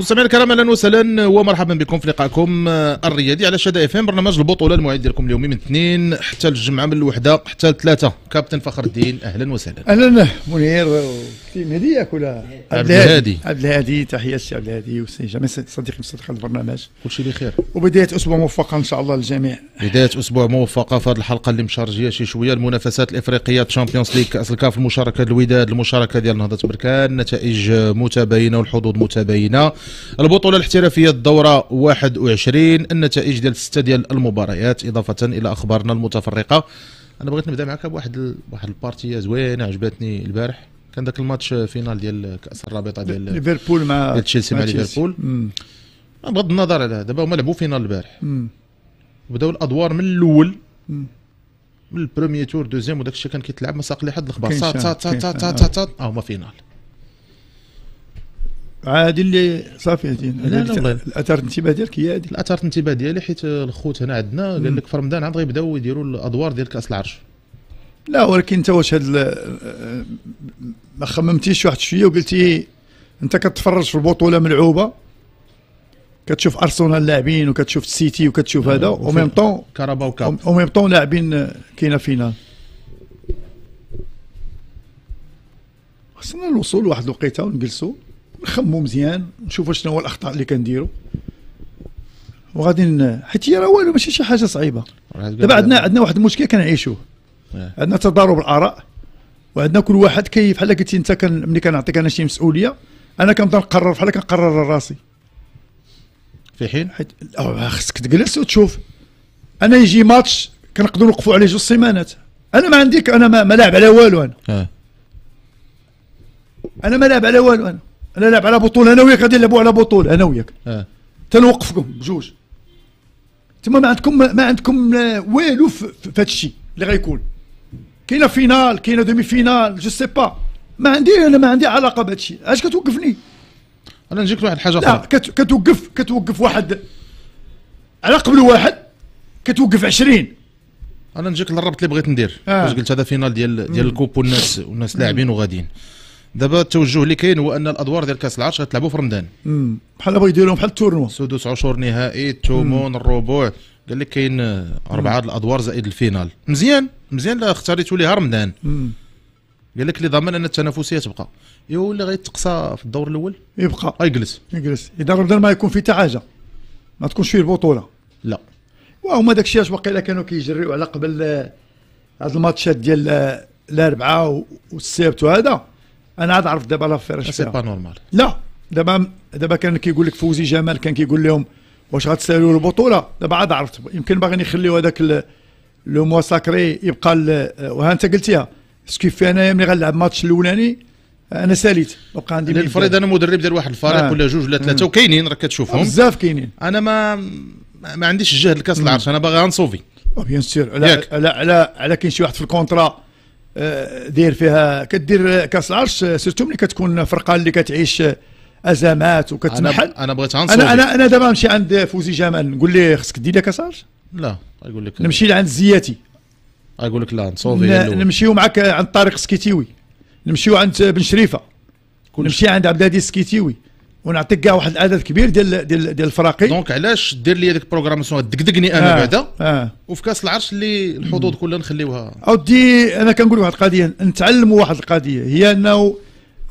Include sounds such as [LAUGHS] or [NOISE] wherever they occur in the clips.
مستمعينا الكرام أهلا وسهلا ومرحبا بكم في لقائكم الرياضي على شدا إف إم. برنامج البطولة المعد ديالكم اليومي من اثنين حتى الجمعة من الوحدة حتى الثلاثة. كابتن فخر الدين أهلا وسهلا. أهلا منير التيم هديك ولا عبد الهادي. عبد الهادي تحيات السي عبد الهادي والسي جميع صديقي مصدق البرنامج. كل شيء بخير. وبداية أسبوع موفقة إن شاء الله للجميع. بداية أسبوع موفقة في هذه الحلقة اللي مشارجية شي شوية المنافسات الإفريقية Champions League كاس الكاف المشاركة الوداد المشاركة ديال نهضة بركان نتائج متباينة والحظوظ متباينة. البطوله الاحترافيه الدوره 21 النتائج ديال سته ديال المباريات اضافه إلى اخبارنا المتفرقه أنا بغيت نبدا معك بواحد ال... واحد ال partie زوينه عجبتني البارح كان ذاك الماتش finale ديال كاس الرابطه ديال ليفربول مع ديال تشيلسي مع ليفربول بغض النظر على هذا هما لعبوا finale البارح بداو الادوار من الأول من ال premier tour deuxième وداك الشيء كان كيتلعب ما ساق لي حد صات صات صات كاين صات شان، صات صات آه هما finale عادي اللي صافي. الأثار الانتباه ديالك هي هادي. الأثار الانتباه ديالي حيت الخوت هنا عندنا قال لك في رمضان عاد غيبداو يديروا الأدوار ديال كأس العرش. لا ولكن انت واش هاد ما خممتيش واحد شوية وقلتي انت كتفرج في البطولة ملعوبة كتشوف أرسنال لاعبين وكتشوف السيتي وكتشوف هذا وفي- و même temps Carabao Cup. و même temps لاعبين كاينة finale خصنا الوصول لواحد الوقيتة ونجلسوا. نخمو مزيان نشوفوا شنو هو الأخطاء اللي كنديروا وغادي حيت هي راه والو ماشي شي حاجة صعيبة. دابا عندنا عندنا واحد المشكل كنعيشوه. إيه. عندنا تضارب الآراء وعندنا كل واحد كيف بحال قلتي انت كان ملي كنعطيك أنا شي مسؤولية أنا كنبدا نقرر بحال كنقرر راسي. في حين؟ حيت خصك تجلس وتشوف. أنا يجي ماتش كنقدروا نوقفوا عليه جوج سيمانات. أنا ما عنديك أنا ما, ما لاعب على والو أنا. آه أنا ما لاعب على والو أنا. أنا لاعب على بطولة أنا وياك غادي نلعبوا على بطولة. أنا وياك. آه. تنوقفكم بجوج. تما ما عندكم ما عندكم لا والو في هذا الشيء اللي غيكون. كاينة finale كاينة demi-finale je sais pas ما عندي أنا ما عندي علاقة بهذا الشيء اش كتوقفني؟ أنا نجيك لواحد الحاجة لا أخرى كت- كتوقف كتوقف واحد. على قبل واحد كتوقف 20 أنا نجيك للربط اللي بغيت ندير. آه. قلت؟ هذا finale ديال ديال ال coupe والناس والناس لاعبين وغاديين. دابا التوجه اللي كاين هو أن الأدوار ديال كأس العرش غتلعبوا في رمضان. بحال بغا يديرهم بحال ال tournoi سدس عشر نهائي الثمن الربوع. قال لك كاين أربعة الأدوار زائد ال finale. مزيان مزيان لا اختاريتوا ليها رمضان. قال لك اللي ضامن أن التنافسية تبقى. ايوا ولا غيتقصى في الدور الأول؟ يبقى. غيجلس يجلس. إذا رمضان ما يكون فيه حتى حاجة. ما تكونش فيه البطولة. لا. وهما داك الشيء اش واقيلا كانوا كيجريو على قبل آه، هاد الماتشات ديال آه، الاربعاء والسبت وهذا. أنا عاد عرفت دابا l'affaire اش c'est pas normal لا دابا دابا كان كيقول لك فوزي جمال كان كيقول لهم واش غتسالوا البطولة؟ دابا عاد عرفت. يمكن باغيين يخليو هذاك le mois sacré يبقى وها أنت قلتيها. ce qui fait أنايا ملي غنلعب الماتش الأولاني أنا ساليت. بقى عندي الفريد أنا مدرب ديال واحد الفريق آه. ولا جوج ولا ثلاثة وكاينين راك كتشوفهم. بزاف كاينين. أنا ما ما عنديش الجهد لكاس العرش أنا باغي أنصوفي. bien sûr على. على على على كاين شي واحد في ال contrat داير فيها كدير كاس العرش آه، surtout ملي كتكون فرقة اللي كتعيش آه، أزمات وكتنحل أنا أنا بغيت انصوفي أنا أنا أنا دابا نمشي عند فوزي جمال. نقول ليه خصك دير لي كاس العرش لا غيقول لك. نمشي لعند زياتي. غيقول لك لا نصوفي. نمشيو معك عند طارق سكيتيوي. نمشيو عند بن شريفة. نمشي عند عبد الهادي السكيتيوي ونعطيك كاع واحد العدد كبير ديال ديال ديال الفراقي. donc علاش دير لي هذيك ال programmation دقدقني أنا آه، بعدا؟ آه. وفي كاس العرش اللي الحظوظ كلها نخليوها. اودي أنا كنقول واحد القضية نتعلموا واحد القضية هي أنه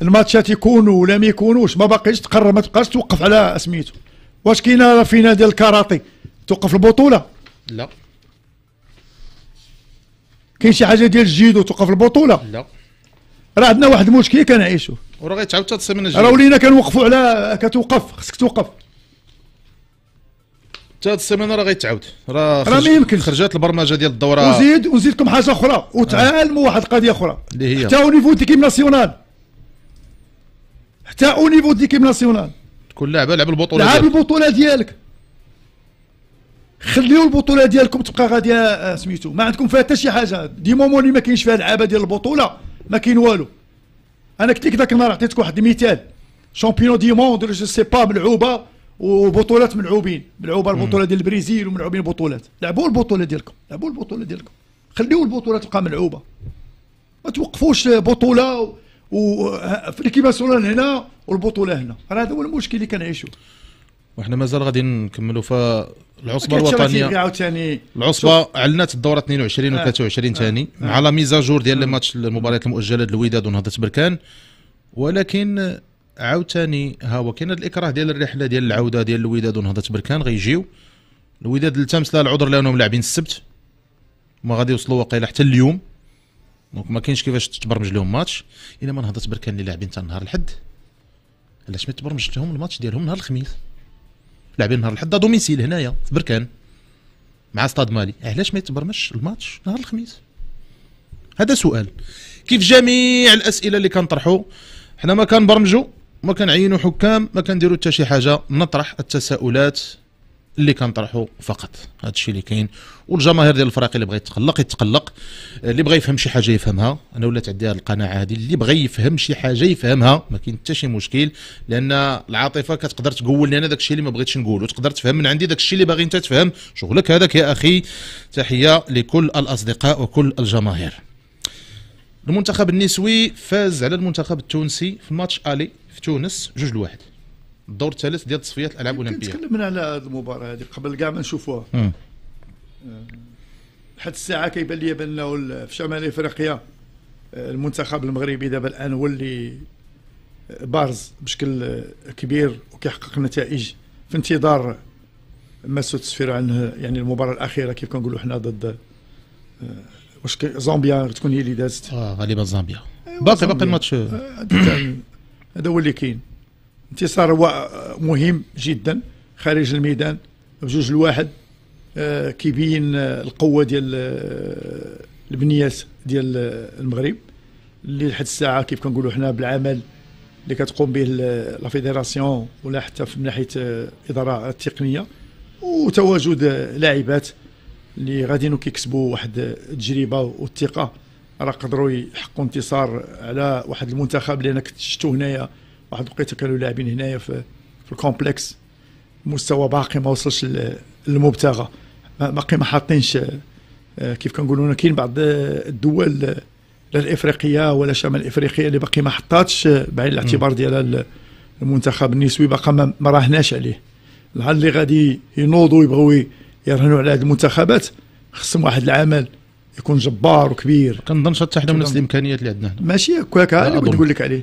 الماتشات يكونوا ولا ما يكونوش ما باقيش تقرر ما تبقاش توقف على سميتو واش كاينة finale ديال الكاراتي؟ توقف البطولة؟ لا. كاين شي حاجة ديال الجيدو توقف البطولة؟ لا. راه عندنا واحد المشكل كنعيشوا وراه غيتعاود حتى السيمانه راه الجايه ولينا كنوقفوا على كتوقف خصك توقف. حتى هاد السيمانه راه غيتعاود. راه راه ما يمكنش. خرجات البرمجة ديال الدورة. وزيد ونزيدكم حاجة أخرى. وتعلموا واحد القضية أخرى. اللي هي. حتى au niveau d'équipe nationale حتى au niveau d'équipe nationale كل لاعب لعب البطوله لعب. البطولة ديالك. خليو البطولة ديالكم تبقى غادية آه، سميتو. ما عندكم فيها حتى شي حاجة. dès moments اللي ما كاينش فيها لعابة ديال البطولة. ما كاين والو. أنا لك ذاك النهار عطيتك واحد المثال. champion du monde je sais pas ملعوبة وبطولات ملعوبين. ملعوبة البطولة ديال البرازيل وملعوبين بطولات لعبوا البطولة ديالكم. لعبوا البطولة ديالكم. خليو البطوله تبقى ملعوبة. ما توقفوش بطولة و- و في l'équipe nationale هنا والبطولة هنا. راه هذا هو المشكل اللي كنعيشوا وحنا مازال غادي نكملوا. في العصبة كتشرا الوطنيه عاوتاني العصبة أعلنت الدورة 22 و آه. 23 ثاني آه. مع la mise à jour ديال les matchs المباريات المؤجله الوداد ونهضة بركان. ولكن عاوتاني ها هو كاين هذا الإكراه ديال الرحلة ديال العودة ديال الوداد ونهضة بركان غيجيو. الوداد التمس لها العذر لأنهم لاعبين السبت. ما غادي يوصلوا واقيلا حتى اليوم. donc ما كاينش كيفاش تبرمج لهم ماتش إلا ما نهضة بركان اللي لاعبين حتى نهار الحد. علاش ما تبرمج لهم الماتش ديالهم نهار الخميس؟ لاعبين نهار الحد. دوميسيل هنايا في بركان مع ستاد مالي. علاش ما يتبرمجش الماتش نهار الخميس؟ هذا سؤال. كيف جميع الأسئلة اللي كنطرحوا؟ حنا ما كنبرمجوا ما كنعينوا حكام ما كنديروا حتى شي حاجة. نطرح التساؤلات. اللي كنطرحوا فقط. هذا الشيء اللي كاين. والجماهير ديال الفريق اللي بغى يتقلق يتقلق. اللي بغى يفهم شي حاجة يفهمها. أنا ولات عندي هذه القناعة هذه اللي بغى يفهم شي حاجة يفهمها. ما كاين حتى شي مشكل. لأن العاطفة كتقدر تقول لي أنا داك الشيء اللي ما بغيتش نقول وتقدر تفهم من عندي داك الشيء اللي باغي أنت تفهم. شغلك هذاك يا أخي. تحية لكل الأصدقاء وكل الجماهير. المنتخب النسوي فاز على المنتخب التونسي في ماتش آلي في تونس جوج لواحد. الدور الثالث ديال تصفيات الألعاب الأولمبية. تكلمنا على هذه المباراة هذه قبل كاع ما نشوفوها. مم. لحد الساعة كيبان لي بأنه في شمال إفريقيا آه، المنتخب المغربي دابا الآن هو اللي آه، بارز بشكل آه، كبير وكيحقق نتائج في انتظار ما ستسفر عنه يعني المباراة الأخيرة كيف كنقولوا حنا ضد آه، واش زامبيا تكون هي اللي دازت. آه غالبا زامبيا. أيوا باقي. باقي الماتش. آه، هذا هو اللي كاين. انتصار هو مهم جدا خارج الميدان بجوج لواحد آه، كيبين آه، القوة ديال آه، البنيات ديال المغرب. اللي لحد الساعة كيف كنقولوا حنا بالعمل اللي كتقوم به لا fédération ولا حتى من ناحية الاداره التقنيه وتواجد لاعبات اللي غاديين كيكسبوا واحد التجربة والثقة. راه قدروا يحققوا انتصار على واحد المنتخب اللي أنا كنت شفتو هنايا واحد الوقيته كانوا لاعبين هنايا في, في ال complexe. مستوى باقي ما وصلش لل- للمبتغى. باقي ما حاطينش آه، كيف كنقولوا هنا كاين بعض الدول آه، لا الإفريقية ولا شمال افريقيا اللي باقي ما حطاتش آه، بعين الاعتبار ديالها ال- المنتخب النسوي باقي ما راهناش عليه. العال اللي غادي ينوضوا يبغوا يرهنوا على هذه المنتخبات خصهم واحد العمل يكون جبار وكبير. كنظنش حتى حدا من نفس كنظن. الإمكانيات اللي عندنا هنا ماشي هكاك اللي. كنت نقول لك عليه.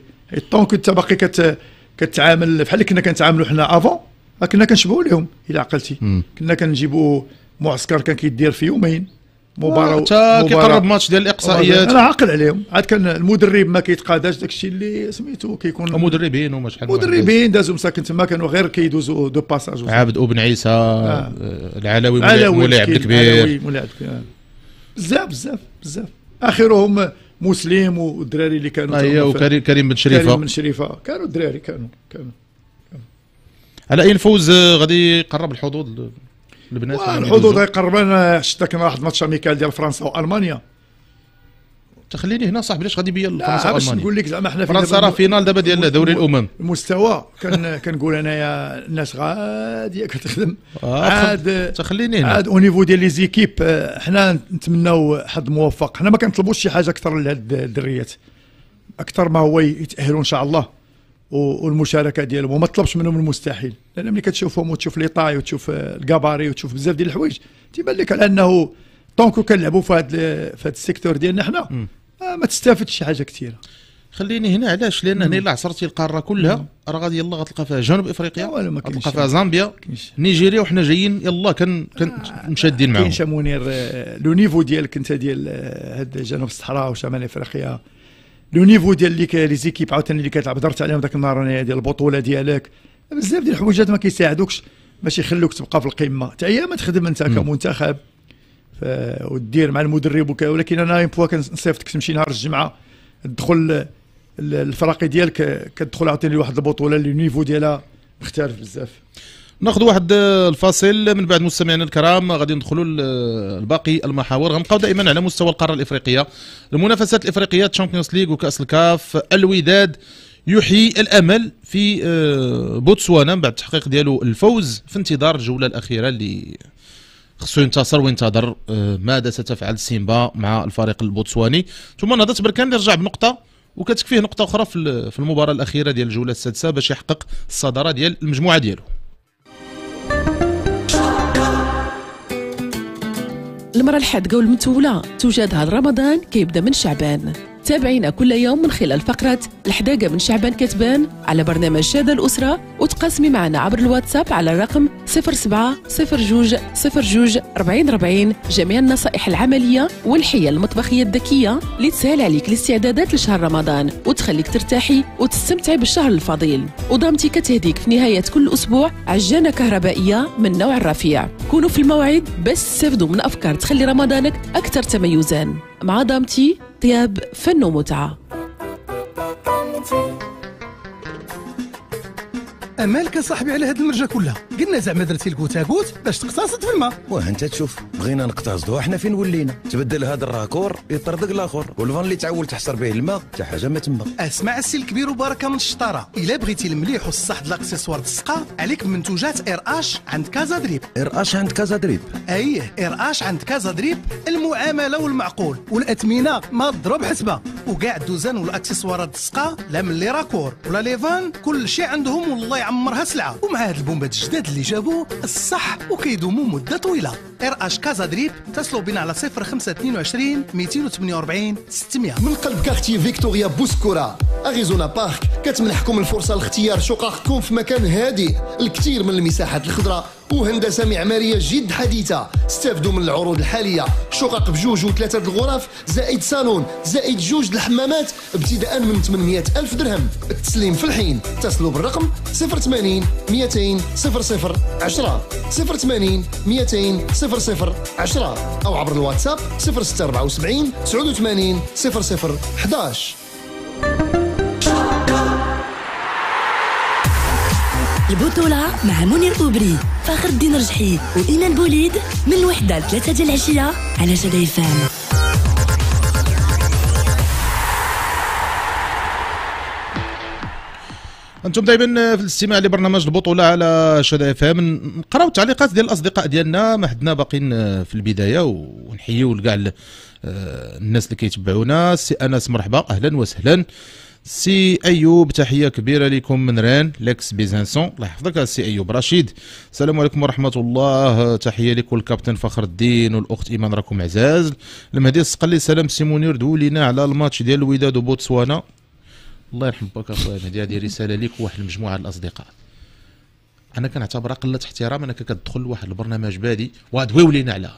طونك انت باقي كت كتعامل بحال اللي كنا كنتعاملوا حنا avant كنا كنشبهوا لهم الا عقلتي. كنا كنجيبوا معسكر كان كيدير في يومين مباراه حتى كيقرب ماتش ديال الإقصائيات. أنا عاقل عليهم. عاد كان المدرب ما كيتقاداش داك الشيء اللي سميتو كيكون ومدربين وما شحال مدربين دازوا مساكن تما كانوا غير كيدوزوا de passage عابد ابن عيسى آه، العلوي مولاي عبد الكبير بزاف بزاف بزاف. آخرهم مسلم والدراري اللي كانوا في- وكريم كريم بن كريم شريفه من شريفة. كانوا الدراري كانوا كانوا على أي الفوز آه، غادي يقرب الحظوظ البنات الحظوظ يدوزوا. يقرب أنا شفت كان واحد match amical ديال فرنسا وألمانيا. تخليني هنا صاحبي ليش غادي بيا فرنسا باش نقول لك زعما حنا في فرنسا راه finale دابا ديال دوري الأمم. المستوى كان كنقول انايا الناس غادية كتخدم. آه، عاد تخليني هنا. عاد أو niveau ديال les équipes حنا نتمناو حظ موفق. حنا ما كنطلبوش شي حاجة أكثر لهاد الدريات. أكثر ما هو يتأهلوا إن شاء الله. والمشاركة ديالهم. وما تطلبش منهم المستحيل. لأن ملي كتشوفهم وتشوف les tailles وتشوف آه، الكاباري وتشوف بزاف ديال الحوايج تيبان لك على أنه tant que كنلعبوا في هذا في هذا ال secteur ديالنا حنا ما تستافدش شي حاجة كثيرة. خليني هنا علاش؟ لأن هنا إلا عصرتي القارة كلها راه غادي يلا غتلقى فيها جنوب إفريقيا غتلقى فيها زامبيا نيجيريا وحنا جايين يلا كن كن مشادين معاهم. كاين منير آه، le niveau ديالك أنت ديال آه، هاد جنوب الصحراء وشمال إفريقيا. le niveau ديال اللي كا- les équipes عاوتاني اللي كتلعب هضرت عليهم ذاك النهار ديال البطولة ديالك. بزاف ديال الحوايجات ما كيساعدوكش باش يخلوك تبقى في القمة. حتى هي ما تخدم أنت. كمنتخب. ودير مع المدرب وك... ولكن أنا اون بوا كنصيفطك تمشي نهار الجمعة تدخل ال- الفراقي ديالك كتدخل عاوتاني لواحد البطولة اللي ال niveau ديالها مختلف بزاف. ناخذ واحد الفاصل من بعد مستمعينا الكرام غادي ندخلوا ل- الباقي المحاور. غنبقاو دائما على مستوى القارة الإفريقية. المنافسات الإفريقية Champions League وكأس الكاف الوداد يحيي الأمل في آه، بوتسوانا من بعد التحقيق ديالو الفوز في انتظار الجولة الأخيرة اللي خصو ينتصر وينتظر آه، ماذا ستفعل سيمبا مع الفريق البوتسواني. ثم نهضه بركان اللي رجع بنقطة وكتكفيه نقطة أخرى في المباراة الأخيرة ديال الجولة السادسة باش يحقق الصدارة ديال المجموعة ديالو. المرة الحادقة والمتولة توجد هذا رمضان كيبدأ من شعبان. تابعينا كل يوم من خلال فقرة الحداقة من شعبان كتبان على برنامج شادة الأسرة وتقاسمي معنا عبر الواتساب على الرقم 07 02 02 40 40 جميع النصائح العملية والحيل المطبخية الذكية اللي تسهل عليك الاستعدادات لشهر رمضان وتخليك ترتاحي وتستمتعي بالشهر الفضيل. وضامتي كتهديك في نهاية كل أسبوع عجانة كهربائية من نوع الرفيع. كونوا في الموعد بس استفدوا من أفكار تخلي رمضانك أكثر تميزا. مع ضامتي طياب فن ومتعة. أمالك صاحبي على هاد المرجة كلها. قلنا زعما درتي الكوتاكوت باش تقتصد في الماء واه انت تشوف بغينا نقتصدوا إحنا فين ولينا؟ تبدل هذا الراكور يطردق الآخر. والفان اللي تعول تحصر به الماء حتى حاجة ما تما. أسمع السي الكبير وبركه من الشطارة. إلا بغيتي المليح والصح د لاكسيسوار السقا عليك بمنتوجات إر اش عند كازا دريب. إر اش عند كازا دريب. أيه إر اش عند كازا دريب المعاملة والمعقول. والاثمنه ما تضرب حسبة. وكاع الدوزان والأكسسوارات السقا لا من les raccords. ولا les vannes كل شيء عندهم والله يعمرها سلعة. ومع هاد البومبات الجداد اللي جابوا الصح وكيدوموا مدة طويلة. إر اش كازا دريب اتصلوا بنا على 0522 248 600 من قلب quartier فيكتوريا بوسكورا. Arizona Park. كتمنحكم الفرصة لاختيار شققكم في مكان هادئ. الكثير من المساحات الخضراء. وهندسه معماريه جد حديثة. استافدوا من العروض الحالية. شقق بجوج وثلاثة الغرف. زائد صالون. زائد جوج الحمامات. ابتداء من 800 ألف درهم. التسليم في الحين. اتصلوا بالرقم 080 200 00 10 080 200 00 10 أو عبر الواتساب 0674 89 00 11 البطولة مع منير أوبري فخر الدين رجحي وإيمان بوليد من الوحدة لثلاثة ديال العشية على شدا فام أنتم دائما في الاستماع لبرنامج البطولة على شدا إف إم. نقراو التعليقات ديال الأصدقاء ديالنا ما حدنا باقيين في البداية ونحييو كاع الناس اللي كيتبعونا. سي أنس مرحبا أهلا وسهلا. سي أيوب تحية كبيرة لكم من ران لكس بيزانسون الله يحفظك سي أيوب رشيد. السلام عليكم ورحمة الله. تحية لكم الكابتن فخر الدين والأخت إيمان راكم عزاز. المهدي السقلي سلام سي منير دولينا على الماتش ديال الوداد وبوتسوانا. الله يرحم باك أخويا المهدي هذه رسالة لك وواحد المجموعة الأصدقاء. أنا كنعتبرها قلة احترام انك كتدخل لواحد البرنامج بادي ودويو لينا على.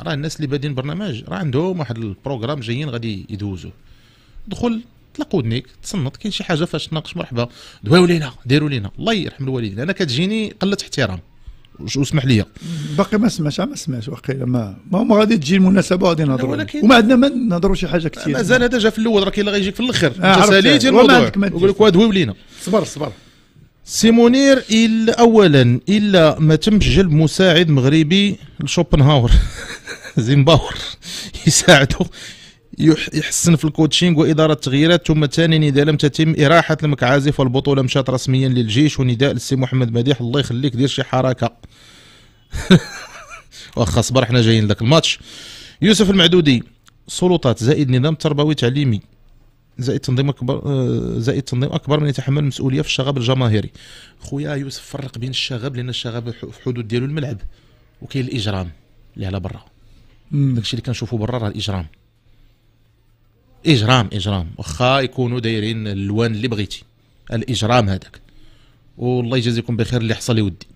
راه الناس اللي بادين برنامج راه عندهم واحد ال programme جايين غادي يدوزوا دخل طلق ودنيك تصنت كاين شي حاجة فاش تناقش مرحبا دواو لينا ديروا لينا الله يرحم الوالدين. أنا كتجيني قلة احترام. واسمح لي باقي ما سمعش ما سمعش واقيلا ما ما غادي تجي المناسبة غادي نهضروا. ولكن وما عندنا ما نهضروا شي حاجة كثير مازال هذا جا في الأول راه كاين اللي غيجيك في الأخر. آه انت ساليتي الموضوع. يقول لك دواو لينا. صبر صبر. سي منير إلا اولا إلا ما تمش جلب مساعد مغربي لشوبنهاور. [LAUGHS] زيمباور. يساعده يحسن في ال coaching وإدارة التغييرات ثم ثانيا إذا لم تتم إراحة المكعازف والبطولة مشات رسميا للجيش ونداء للسي محمد مديح. الله يخليك دير شي حركة. [LAUGHS] واخا صبر حنا جايين لك. الماتش يوسف المعدودي سلطات زائد نظام تربوي تعليمي. زائد تنظيم أكبر آه، زائد تنظيم أكبر من يتحمل المسؤولية في الشغب الجماهيري. خويا يوسف فرق بين الشغب لأن الشغب في حدود ديالو الملعب. وكاين الإجرام اللي على برا. داكشي اللي كنشوفوا برا راه الإجرام. إجرام إجرام. واخا يكونوا دايرين الالوان اللي بغيتي. الإجرام هذاك. والله يجازيكم بخير اللي حصل يودي.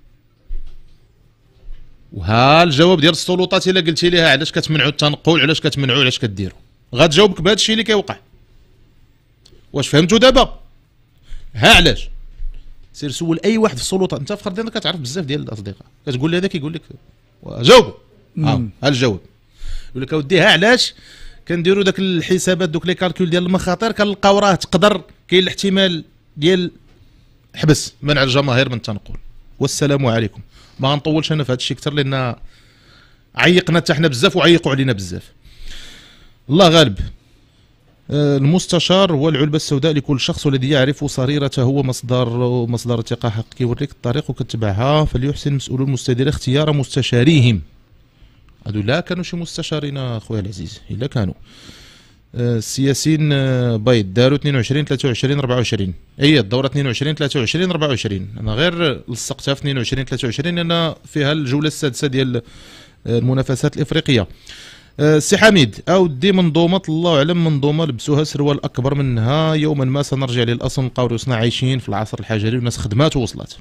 وها الجواب ديال السلطات إلا قلتي لها علاش كتمنعوا التنقل علاش كتمنعوا علاش كديروا غتجاوبك بهذا الشيء اللي كيوقع. واش فهمتوا دابا؟ ها علاش؟ سير سول أي واحد في السلطات أنت فخر ديالك كتعرف بزاف ديال الأصدقاء. كتقول له هذا كيقول لك. جاوبوا ها الجواب. يقول لك أودي ها علاش؟ كنديروا داك الحسابات دوك لي كالكول ديال المخاطر كنلقاو راه تقدر كاين الاحتمال ديال حبس منع الجماهير من التنقل. والسلام عليكم. ما غنطولش أنا في هذا الشيء أكثر لأن عيقنا حتى حنا بزاف وعيقوا علينا بزاف. الله غالب. آه، المستشار هو العلبة السوداء لكل شخص والذي يعرف صريرته هو مصدر مصدر ثقة حق كيوريك الطريق وكتبعها فليحسن مسؤول المستدير اختيار مستشاريهم. هادو لا كانوا شي مستشارين أخويا العزيز إلا كانوا. آه، السياسيين آه، بيض داروا 22 23 24 هي الدورة 22 23 24 أنا غير لصقتها في 22 23 لأن فيها الجولة السادسة ديال آه، المنافسات الإفريقية. آه، سي حميد أودي منظومة الله اعلم منظومة لبسوها سروال أكبر منها. يوما ما سنرجع للاصل نلقاو رؤوسنا عايشين في العصر الحجري والناس خدمات ووصلت.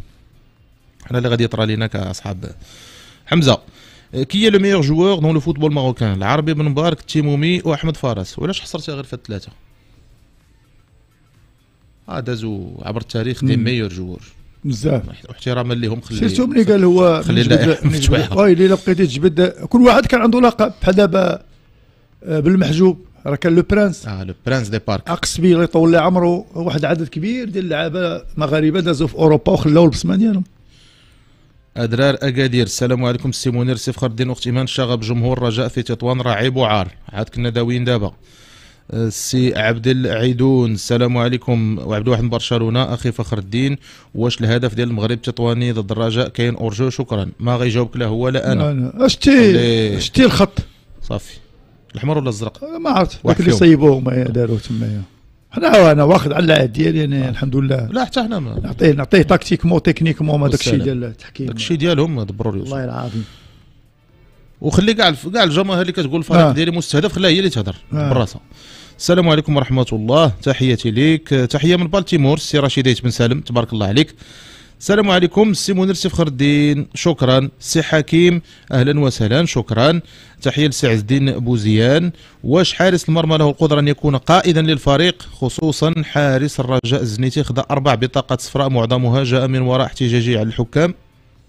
حنا اللي غادي يطرى لينا كأصحاب حمزة. آه، quel est le meilleur joueur dans le football marocain العربي بن مبارك التيمومي واحمد فارس وعلاش حصرتها غير في الثلاثة؟ آه دازوا عبر التاريخ دي. meilleurs joueurs بزاف. واحتراما لهم خلي سيرتو ملي قال هو خلي جبد- مفتوحة. واي الا بقيتي تجبد كل واحد كان عنده لقب. بحال دابا آه، بالمحجوب. راه كان لو برانس آه le Prince des Parcs. اقسبي الله يطول لي عمره واحد عدد كبير ديال اللعابة مغاربة دازوا في أوروبا وخلاو البصمه ديالهم أدرار أكادير. السلام عليكم سي منير سي فخر الدين أخت إيمان شغب جمهور رجاء في تطوان راه عيب وعار عاد كنا داويين دابا. أه، سي عبد العيدون. السلام عليكم. وعبد الواحد من برشلونة أخي فخر الدين. واش الهدف ديال المغرب التطواني ضد الرجاء؟ كاين hors-jeu. شكرا. ما غيجاوبك لا هو لا أنا. أنا شتي الخط. صافي. الاحمر ولا الازرق ما عرفت. واحد اللي. صيبوه هما داروه تمايا. حنا أنا واخد على العهد ديالي أنا الحمد لله. لا حتى حنا نعطيه نعطيه tactiquement techniquement ما داك الشيء والسلام. ديال التحكيم. داك الشيء ديالهم دبروا لي والله العظيم وخلي كاع كاع الجماهير اللي كتقول الفريق آه. ديالي مستهدف خليها هي اللي تهضر آه. براسها السلام عليكم ورحمة الله. تحياتي ليك. تحية من بالتيمور السي رشيد بن سالم. تبارك الله عليك. السلام عليكم سي منير سي فخر الدين شكرا. سي حكيم أهلا وسهلا. شكرا. تحية لسي عز الدين بوزيان واش حارس المرمى له القدرة أن يكون قائدا للفريق خصوصا حارس الرجاء الزنيتي خدا أربع بطاقات صفراء معظمها جاء من وراء احتجاجي على الحكام؟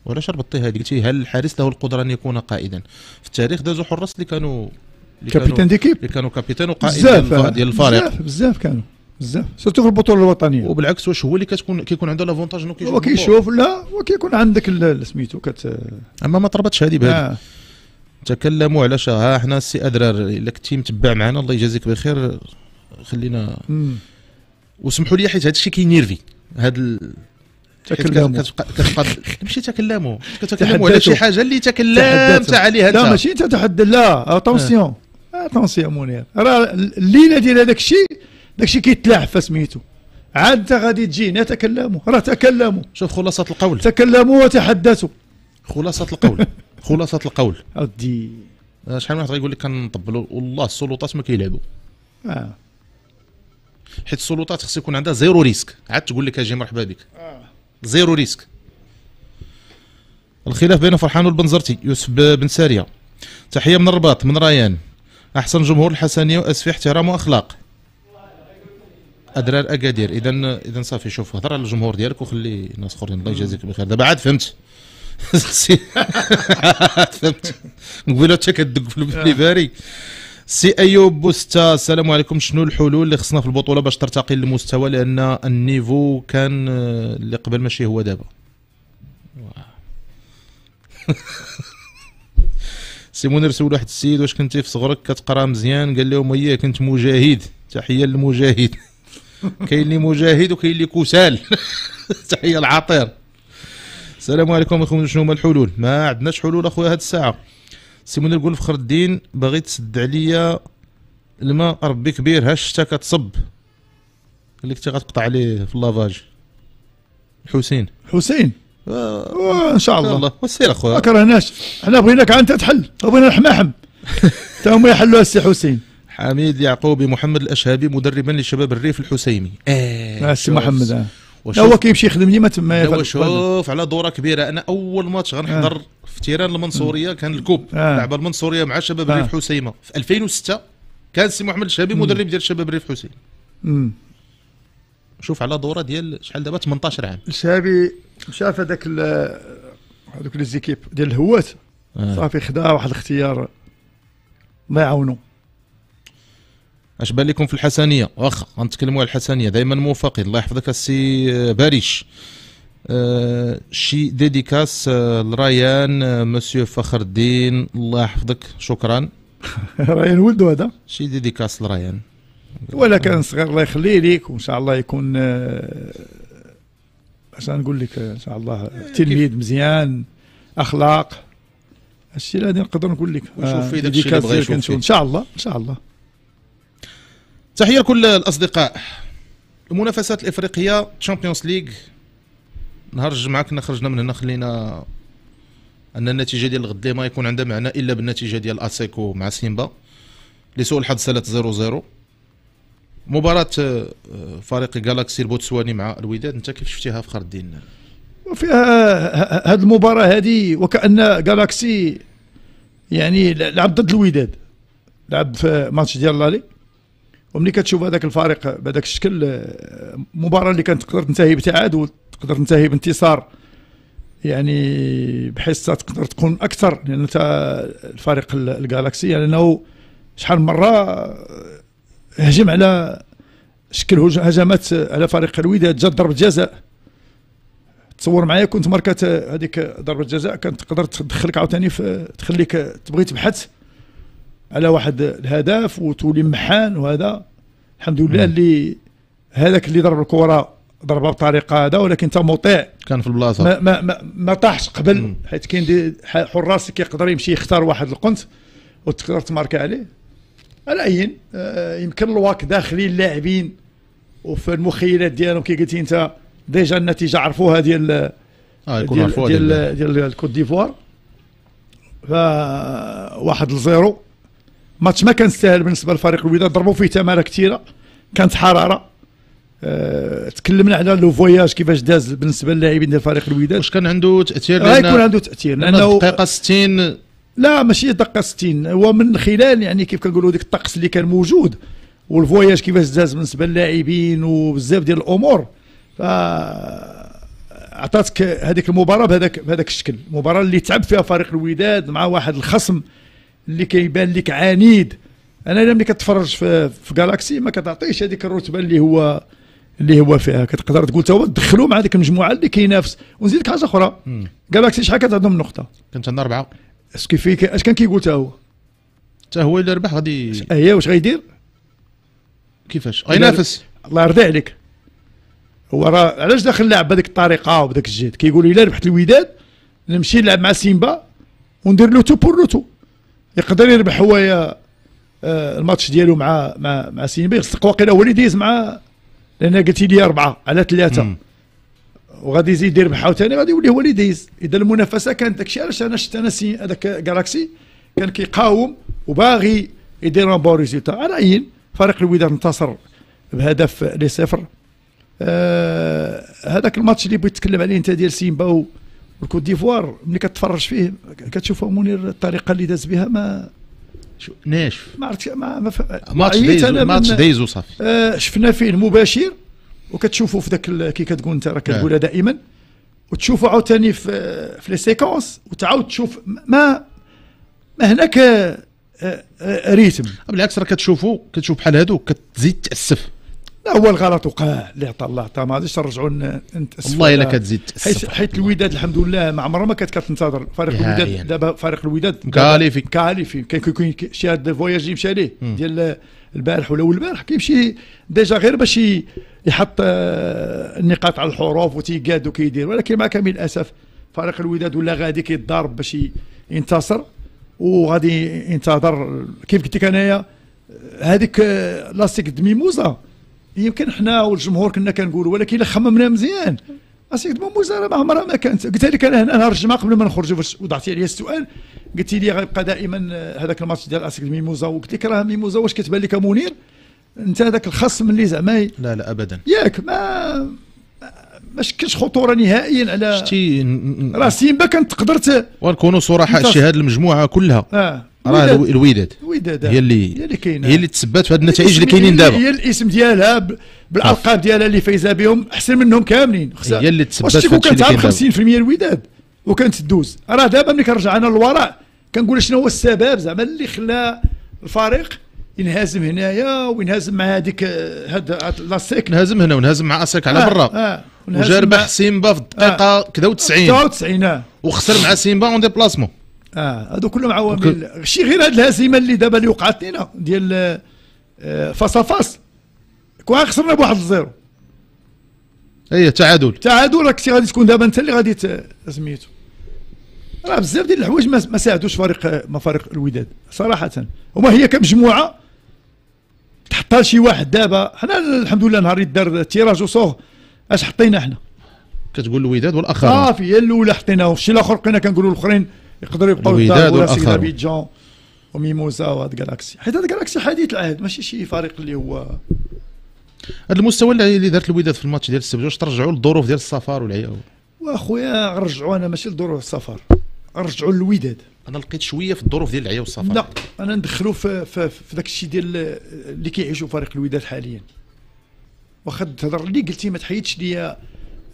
وعلاش ربطتي هذه قلتي هل الحارس له القدرة أن يكون قائدا؟ في التاريخ دازوا حراس اللي كانوا capitaine d'équipe. اللي كانوا capitaine وقائد بزاف ديال الف- ديال الفريق. بزاف بزاف كانوا. بزاف. surtout في البطولة الوطنية. وبالعكس واش هو اللي كتكون كيكون عنده l'avantage انه كيشوف هو كيشوف لا وكيكون عندك سميتو كت أما ما تربطش هذه بهذه. آه. تكلموا على ها حنا السي أدرار إلا كنتي متبع معنا الله يجازيك بخير. خلينا. وسمحوا لي حيت هذا الشيء كينيرفي هذا ال... تكلموا. كتبقى ماشي تكلموا. كتكلموا على. شي حاجة اللي تكلمت. عليها لا ماشي انت تحدث لا attention attention منير راه الليلة ديال هذاك الشيء داك الشيء كيتلاعب سميتو. عاد انت غادي تجينا تكلموا راه تكلموا. شوف خلاصة القول. تكلموا وتحدثوا. خلاصة القول. [LAUGHS] خلاصة القول. أودي. آه، شحال من واحد غيقول لك كنطبلوا والله السلطات ما كيلعبوا. آه. حيت السلطات خص يكون عندها zéro risque. عاد تقول لك أجي مرحبا بك. zéro risque. الخلاف بين فرحان والبنزرتي يوسف بن سارية. تحية من الرباط من ريان. أحسن جمهور الحسنية واسفي احترام وأخلاق. أدرار أكادير. اذا اذا صافي شوف هضر على الجمهور ديالك وخلي ناس آخرين. الله يجازيك بخير. دابا عاد فهمت. [LAUGHS] فهمت. قبيله انت كدق في البليفاري سي أيوب بوستا السلام عليكم. شنو الحلول اللي خصنا في البطولة باش ترتقي للمستوى؟ لأن ال niveau كان اللي قبل ماشي هو دابا. [LAUGHS] سي منير سول واحد السيد واش كنتي في صغرك؟ كتقرا مزيان. قال لهم اييه كنت مجاهد. تحية للمجاهد. كاين اللي مجاهد وكاين اللي كسال. [LAUGHS] تحية العطير السلام عليكم اخوان شنو هما الحلول؟ ما عندناش حلول أخويا هاد الساعة. سي منير يقول فخر الدين باغي تسد عليا الماء ربي كبير ها الشتا كتصب. قال لك انت غتقطع عليه في ال lavage. حسين. حسين؟ آه، إن شاء الله. الله وسير أخويا؟ ما كرهناش حنا بغيناك أنت تحل. بغينا الحماحم. [LAUGHS] تا هما يحلوها السي حسين. حميد يعقوبي محمد الاشهابي مدربا لشباب الريف الحسيمي. آه، السي محمد آه. هو كيمشي يخدم ديما تما شوف على دورة كبيرة. أنا أول ماتش غنحضر في terrain المنصورية كان ال coupe. آه. لعبه المنصورية مع شباب آه. الريف حسيمة. في 2006 كان سي محمد الشهابي مدرب ديال شباب الريف حسين مم. شوف على دورة ديال شحال دابا؟ 18 عام. الشابي مشى في هذاك ال- هذوك les équipes ديال الهوات. آه. صافي خدا واحد الاختيار الله يعاونو. اش بان لكم في الحسنية؟ واخا غنتكلموا على الحسنية. دائما موفقين. الله يحفظك السي آه، باريش. آه، شي dédicace آه، لريان آه، مسيو فخر الدين الله يحفظك. شكرا. [LAUGHS] راه ولدو هذا؟ شي dédicace لريان. ولا كان صغير. الله يخليه ليك وإن شاء الله يكون اش نقول لك إن شاء الله تلميذ مزيان أخلاق. الشيء اللي غادي نقدر نقول لك ويشوف فيه داك الشيء اللي بغا يشوف. إن شاء الله إن شاء الله. تحية لكل الأصدقاء. المنافسات الإفريقية Champions League نهار الجمعة كنا خرجنا من هنا خلينا أن النتيجة ديال الغد ما يكون عندها معنى إلا بالنتيجة ديال أسيك مع سيمبا لسوء الحظ سالت 0 0 مباراة آه، فريق جالاكسي البوتسواني مع الوداد أنت كيف شفتيها فخر الدين؟ فيها هذه المباراة هذه وكأن جالاكسي يعني لعب ضد الوداد لعب في ماتش ديال لالي وملي كتشوف هذاك الفريق بهذاك الشكل آه، مباراة اللي كانت تقدر تنتهي بتعادل تقدر تنتهي بانتصار. يعني بحيث تقدر تكون أكثر لأن أنت الفريق الجالاكسي لأنه شحال من مرة هجم على شكل هجمات على فريق الوداد جات ضربة جزاء. تصور معايا كنت ماركات هذيك ضربة جزاء كانت تقدر تدخلك عاوتاني تخليك تبغي تبحث. على واحد الهدف وتولي محان وهذا. الحمد لله اللي هذاك اللي ضرب الكرة ضربها بطريقة هذا ولكن انت مطيع. كان في البلاصة. ما ما ما, ما طاحش قبل حيت كاين حراس كيقدر يمشي يختار واحد القنت وتقدر تماركا عليه. على أي آه يمكن الواك داخلي اللاعبين وفي المخيلات ديالهم كي قلتي أنت déjà النتيجة عرفوها ديال آه ديال ديال, ديال, ديال الكوت ديفوار. ف واحد ل zéro. match ما كان سهل بالنسبة لفريق الوداد ضربوا فيه تماره كثيرة كانت حرارة. أه تكلمنا على le voyage كيفاش داز بالنسبة للاعبين ديال فريق الوداد. واش كان عنده تأثير؟ غيكون عنده تأثير لأنه دقيقة 60 لا ماشي دقه 60 هو من خلال يعني كيف كنقولوا ديك الطقس اللي كان موجود والفواياج كيفاش داز بالنسبة للاعبين وبزاف ديال الأمور. ف عطاتك هذيك المباراة بهذاك بهذاك الشكل. المباراه اللي تعب فيها فريق الوداد مع واحد الخصم اللي كيبان لك عنيد. أنا ملي كتفرج في في جالاكسي ما كتعطيش هذيك الرتبة اللي هو اللي هو فيها. كتقدر تقول تا هو دخلوا مع ديك المجموعة اللي كينافس ونزيد لك حاجة أخرى. جالاكسي شحال كانت عندهم النقطه كانت عندنا أربعة. est-ce que فيك أش كان كيقول تا هو؟ حتى هو اللي ربح غادي اييه واش غيدير كيفاش؟ غينافس الله يرضي عليك. هو راه علاش داخل لعب بهذيك الطريقة وبهذاك الجهد كيقول إلا ربحت الوداد نمشي نلعب مع سيمبا وندير le tout pour le tout يقدر يربح هو آه الماتش ديالو مع مع مع سيمبا يصدق واقيلا هو اللي دايز مع لأن قلتي لي أربعة على ثلاثة. وغادي يزيد يربح عاوتاني غادي يولي هو اللي دايز إذا المنافسة كانت داكشي علاش أنا شفت أنا هذاك جالاكسي كان كيقاوم وباغي يدير un bon résultat على أي فريق الوداد انتصر بهدف لصفر. آه هذاك الماتش اللي بغيت تتكلم عليه أنت ديال سيمبا والكوت ديفوار ملي كتفرج فيه كتشوف منير الطريقة اللي داز بها ما ناشف. ما عرفتش ما ما ماتش دايز ماتش دايز وصافي آه شفنا فيه المباشر وكتشوفوا في ذاك كي كتقول انت راه كتقولها دائما. وتشوفوا عاوتاني في في les séquences وتعاود تشوف ما ما هناك آه، آه، rythme. بالعكس راه كتشوفوا كتشوف بحال هادو كتزيد تأسف. لا هو الغلط وقع اللي عطى الله ما غاديش ترجعوا والله إلا كتزيد حيت حيت الوداد الحمد لله ما عمرها ما كانت كتنتظر. فريق الوداد دابا فريق الوداد qualifié qualifié كان كيكون شي هاد ال voyage يمشي عليه ديال البارح ولا البارح كيمشي déjà غير باش يحط آه، النقاط على الحروف وتيقاد وكيدير. ولكن مع كامل الأسف فريق الوداد ولا غادي كيتضارب باش ينتصر. وغادي ينتظر كيف قلت لك أنايا هذيك آه، لاسيك دميموزا يمكن حنا والجمهور كنا كنقولوا ولكن إلا خممنا مزيان. أسيك ميموزا ما عمرها ما كانت. قلت لك أنا هنا نهار الجمعه قبل ما نخرجوا وضعتي عليا السؤال قلت لي غيبقى دائما آه، هذاك الماتش ديال أسيك ميموزا. وقلت لك راه ميموزا واش كتبان لك منير؟ أنت هذاك الخصم اللي زعما لا لا ابدا. ياك ما ما شكلش خطورة نهائيا على شتي راه سيمبا كانت تقدر ونكونوا صراحة شي المجموعة كلها. آه. راه الوداد. الوداد. هي اللي هي اللي كاينة. هي اللي تثبت في هذه النتائج اللي كاينين دابا. هي الاسم ديالها بالالقاب ديالها اللي فايزة بهم أحسن منهم كاملين. هي اللي تثبت في هذا كانت 50% الوداد وكانت تدوز. راه دابا ملي كنرجع أنا للوراء كنقول شنو هو السبب زعما اللي خلى الفريق ينهزم هنايا وينهزم مع هذيك هاد لاسيك نهزم هنا ونهزم مع أسيك على آه برا. آه وجا ربح سيمبا في الدقيقة آه كذا و90 99 آه. وخسر مع سيمبا en déplacement آه هادو كلهم عوامل. شي غير هاد الهزيمة اللي دابا اللي وقعت لنا ديال آه فاس فاس. كون خسرنا بواحد ال zéro أي تعادل. تعادل راك غادي تكون دابا أنت اللي غادي سميتو. راه بزاف ديال الحوايج ما ساعدوش فريق ما فريق الوداد صراحة. هما هي كمجموعة تحطها لشي واحد. دابا حنا الحمد لله نهار دار تيراج وصوغ اش حطينا حنا؟ كتقول الوداد والآخرين. صافي هي الأولى حطيناها الشيء الآخر بقينا كنقولوا الأخرين. يقدروا يبقاو الوداد. سيد ابيجان وميموزا وهاد جالاكسي حيت هاد جالاكسي حديث العهد ماشي شي فريق اللي هو هذا المستوى اللي دارت الوداد في الماتش ديال السبت واش ترجعوا للظروف ديال السفر والعيا؟ واخويا غنرجعوا أنا ماشي لظروف السفر. غنرجعوا للوداد أنا لقيت شوية في الظروف ديال العيا والسفر. لا أنا ندخلو في في, في داك الشيء ديال اللي كيعيشوا فريق الوداد حاليا. واخا تهضر اللي قلتي ما تحيدش ليا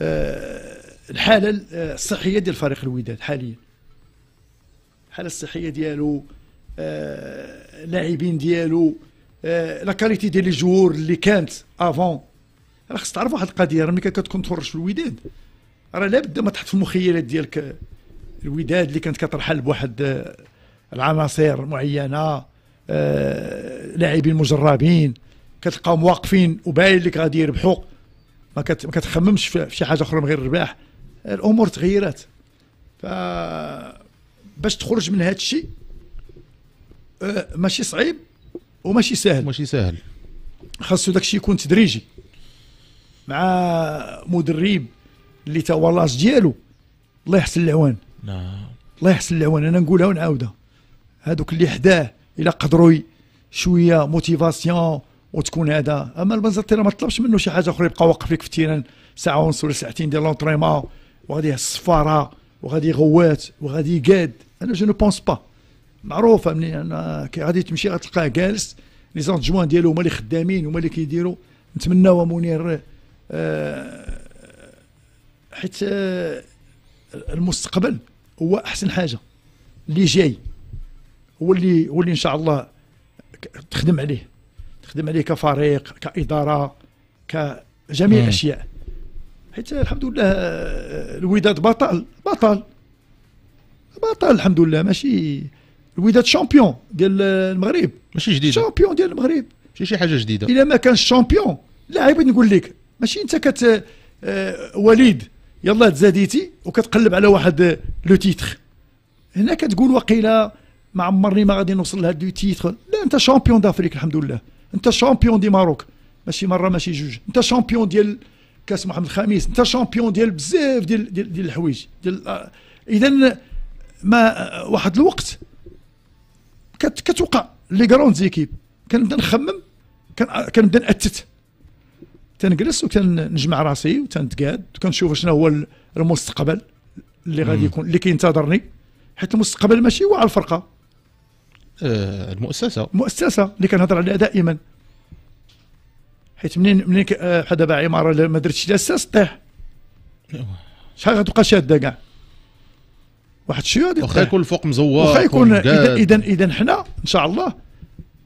آه، الحالة آه، الصحية ديال فريق الوداد حاليا. الحاله الصحية ديالو آه، اللاعبين ديالو آه، la qualité ديال ال joueurs اللي كانت avant راه خص تعرف واحد القضية راه ملي كتكون تفرج في الوداد راه لابد ما تحط في المخيلات ديالك آه، الوداد اللي كانت كترحل بواحد آه، العناصر معينة آه، لاعبين مجربين كتلقاهم واقفين وباين لك غادي يربحوا ما, كت... ما كتخممش في شي حاجة أخرى من غير الرباح. الأمور تغيرات ف باش تخرج من هذا الشيء آه، ماشي صعيب وماشي سهل ماشي سهل خاصو داكشي يكون تدريجي مع مدرب اللي تا هو l'âge ديالو. الله يحسن العوان. نعم. الله يحسن العوان. أنا نقولها ونعاودها. هادوك اللي حداه إلا قدروا شوية motivation وتكون هذا. أما البنزرتي ما طلبش منه شي حاجة أخرى يبقى واقف لك في ال terrain ساعة ونص ولا ساعتين ديال l'entraînement وغادي يهز الصفاره وغادي يغوات وغادي يقاد. أنا je ne pense pas معروفة منين أنا كي غادي تمشي غتلقاه جالس les adjoints ديالو هما اللي خدامين هما اللي كيديروا نتمناو منير آه، حيت آه، المستقبل هو أحسن حاجة. اللي جاي هو اللي هو اللي إن شاء الله تخدم عليه. تخدم عليه كفريق كإدارة كجميع. الأشياء. حيت الحمد لله آه، الوداد بطل بطل. بطل الحمد لله ماشي الوداد champion ديال المغرب. ماشي جديدة. champion ديال المغرب. ماشي شي حاجة جديدة. إلا ما كانش champion لاعب نقول لك ماشي أنت كت آه، وليد يلا تزاديتي وكتقلب على واحد آه، le titre. هنا كتقول وقيلا ما عمرني ما غادي نوصل لهاد le titre. لا أنت champion d'Afrique الحمد لله أنت champion du Maroc. ماشي مرة ماشي جوج. أنت champion ديال كاس محمد الخامس انت champion ديال بزاف ديال ديال, ديال الحوايج ديال آه، اذا ما آه، واحد الوقت كت كتوقع les grandes équipes كنبدا نخمم كان كنبدا نأتت. تنجلس وكنجمع راسي وتنتقاد وكنشوف شنو هو ال- المستقبل اللي غادي يكون اللي كينتظرني. حيت المستقبل ماشي هو على الفرقة. آه المؤسسة. مؤسسة اللي كنهضر عليها دائما. حيت منين منين ك- آه، بحال دابا عمارة ما درتش لها أساس طيح. شحال غتبقى شاده كاع؟ واحد شوية غادي واخا. يكون الفوق مزوق واخا يكون اذا. اذا حنا إن شاء الله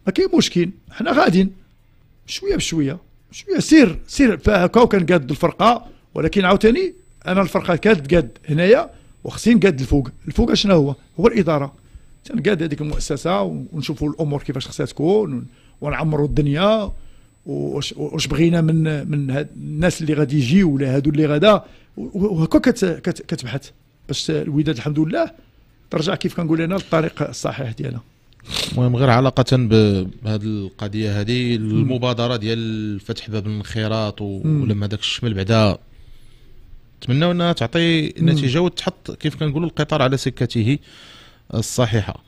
ما كاين مشكل. حنا غاديين. شوية بشوية. شوية سير سير هكا وكنقاد الفرقة. ولكن عاوتاني أنا الفرقة كانت تقاد هنايا وخصني نقاد الفوق. الفوق شنو هو؟ هو الإدارة. تنقاد هذيك المؤسسة ونشوفوا الأمور كيفاش خصها تكون ون- ونعمروا الدنيا. واش بغينا من من هاد الناس اللي غادي يجيو ولا هادو اللي غادا. وهكا كت كت كتبحث. باش الوداد الحمد لله ترجع كيف كنقول أنا للطريق الصحيح ديالها. المهم غير علاقة ب- بهذه القضية هذه المبادرة ديال فتح باب الانخراط. ولما داك الشمل بعدا. نتمناو إنها تعطي نتيجة وتحط كيف كنقولوا القطار على سكته الصحيحة.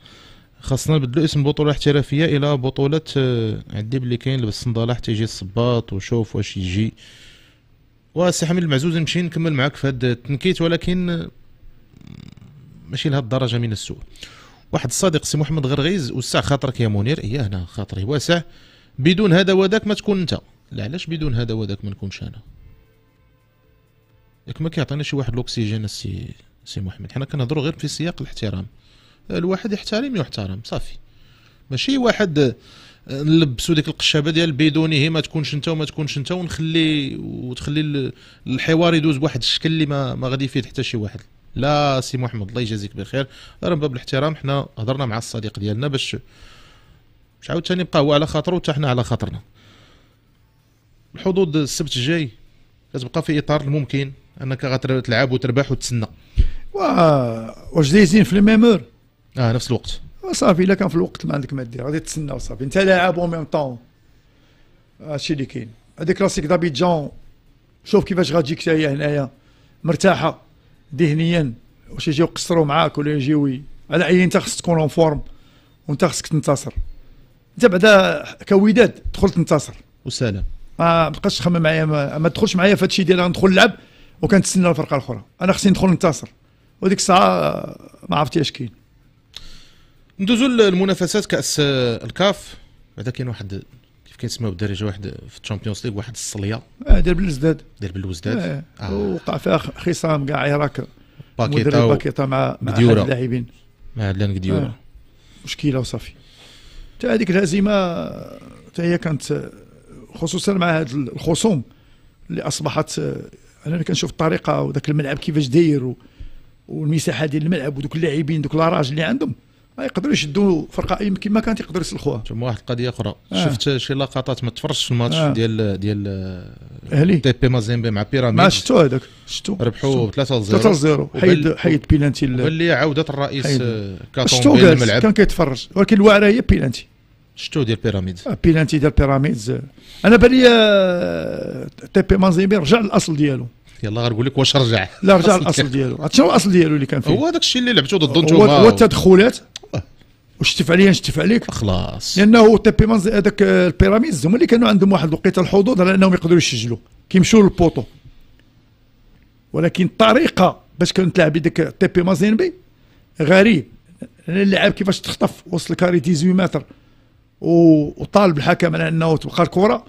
خاصنا نبدلوا اسم البطولة الاحترافية إلى بطولة آه، عندي باللي كاين لبس الصندالة حتى يجي الصباط وشوف واش يجي. وسي حميد المعزوز نمشي نكمل معاك في هذا التنكيت ولكن آه، ماشي لهذه الدرجة من السوء. واحد الصديق سي محمد غرغيز وسع خاطرك يا منير. إيه هنا خاطري واسع. بدون هذا وذاك ما تكون أنت. لا علاش بدون هذا وذاك ما نكونش أنا؟ ياك ما كيعطينا شي واحد الأكسجين السي سي محمد. حنا كنهضروا غير في سياق الاحترام. الواحد يحترم يحترم صافي. ماشي واحد آه، نلبسوا ديك القشابة ديال بدونه ما تكونش انت وما تكونش انت ونخلي وتخلي ال- الحوار يدوز بواحد الشكل اللي ما ما غادي يفيد حتى شي واحد. لا سي محمد الله يجازيك بخير راه باب الاحترام حنا هضرنا مع الصديق ديالنا باش باش عاوتاني بقى هو على خاطره وحتى حنا على خاطرنا. الحظوظ السبت الجاي كتبقى في إطار الممكن أنك غتلعب وتربح وتسنى. وا- واش دايزين في même heure آه نفس الوقت. صافي إلا كان في الوقت ما عندك ما دير. غادي تسنى وصافي انت لاعب en même temps هادشي اللي كاين. هذيك L'ASEC d'Abidjan شوف كيفاش غتجيك حتى هي هنايا. مرتاحة. ذهنيا. واش يجيو يقصروا معاك ولا يجيو على أي أنت خصك تكون en forme وأنت خصك تنتصر. أنت بعدا كوداد دخل تنتصر. وسلام ما بقاش تخمم معايا ما, ما تدخلش معايا في هادشي ديال ندخل نلعب وكنتسنى الفرقة الأخرى. أنا خصني ندخل ننتصر. وديك الساعة ما عرفتي اش كاين. ندوزو للمنافسات كأس الكاف. بعدا كاين واحد كيف كيتسموا بالدارجه واحد في ال Champions League واحد الصلية. آه، ديال بلوزداد ديال بلوزداد. آه. آه. وقع فيها خصام كاع عراك. باكيتا باكيتا مع مع اللاعبين. مع لأن قديوره آه. مشكلة وصافي. حتى هذيك الهزيمة حتى هي كانت خصوصا مع هاد الخصوم اللي أصبحت آه، أنا اللي كنشوف الطريقة وذاك الملعب كيفاش داير والمساحة ديال الملعب ودوك اللاعبين دوك la rage اللي عندهم. ما يقدروا يشدوا فرقة اي كما كانت يقدروا يسلخوها ثم واحد القضية أخرى. آه. شفت شي لقطات ما تفرجتش في الماتش آه. ديال ديال أهلي. تي بي مازيمبي مع ما بيراميد شفتو هذاك شفتو. ربحوا 3 3 0 0 حيد حيد بيلانتي ال- واللي عوده الرئيس كاطومبي جالس للملعب كان كيتفرج. ولكن الواعره هي بيلانتي. شفتو ديال بيراميد آه، بيلانتي ديال بيراميدز. أنا بالي آه، تي بي مازيمبي رجع للأصل ديالو. يلا غنقول لك واش رجع. لا رجع للأصل. ديالو. شنو الأصل ديالو اللي كان فيه؟ هو داك الشيء اللي لعبتو ضد هو, نتوما هو التدخلات. وشتف عليا نشتف عليك. خلاص. لأنه تي بي مازيمبي هذاك البيراميدز هما اللي كانوا عندهم واحد الوقيته الحظوظ على أنهم يقدروا يسجلوا. كيمشوا لل poteau. ولكن الطريقة باش كانت تلعب ديك تي بي مازيمبي غريب اللاعب كيفاش تخطف؟ وسط ال carré 18 متر. وطالب الحكم على أنه تبقى الكرة.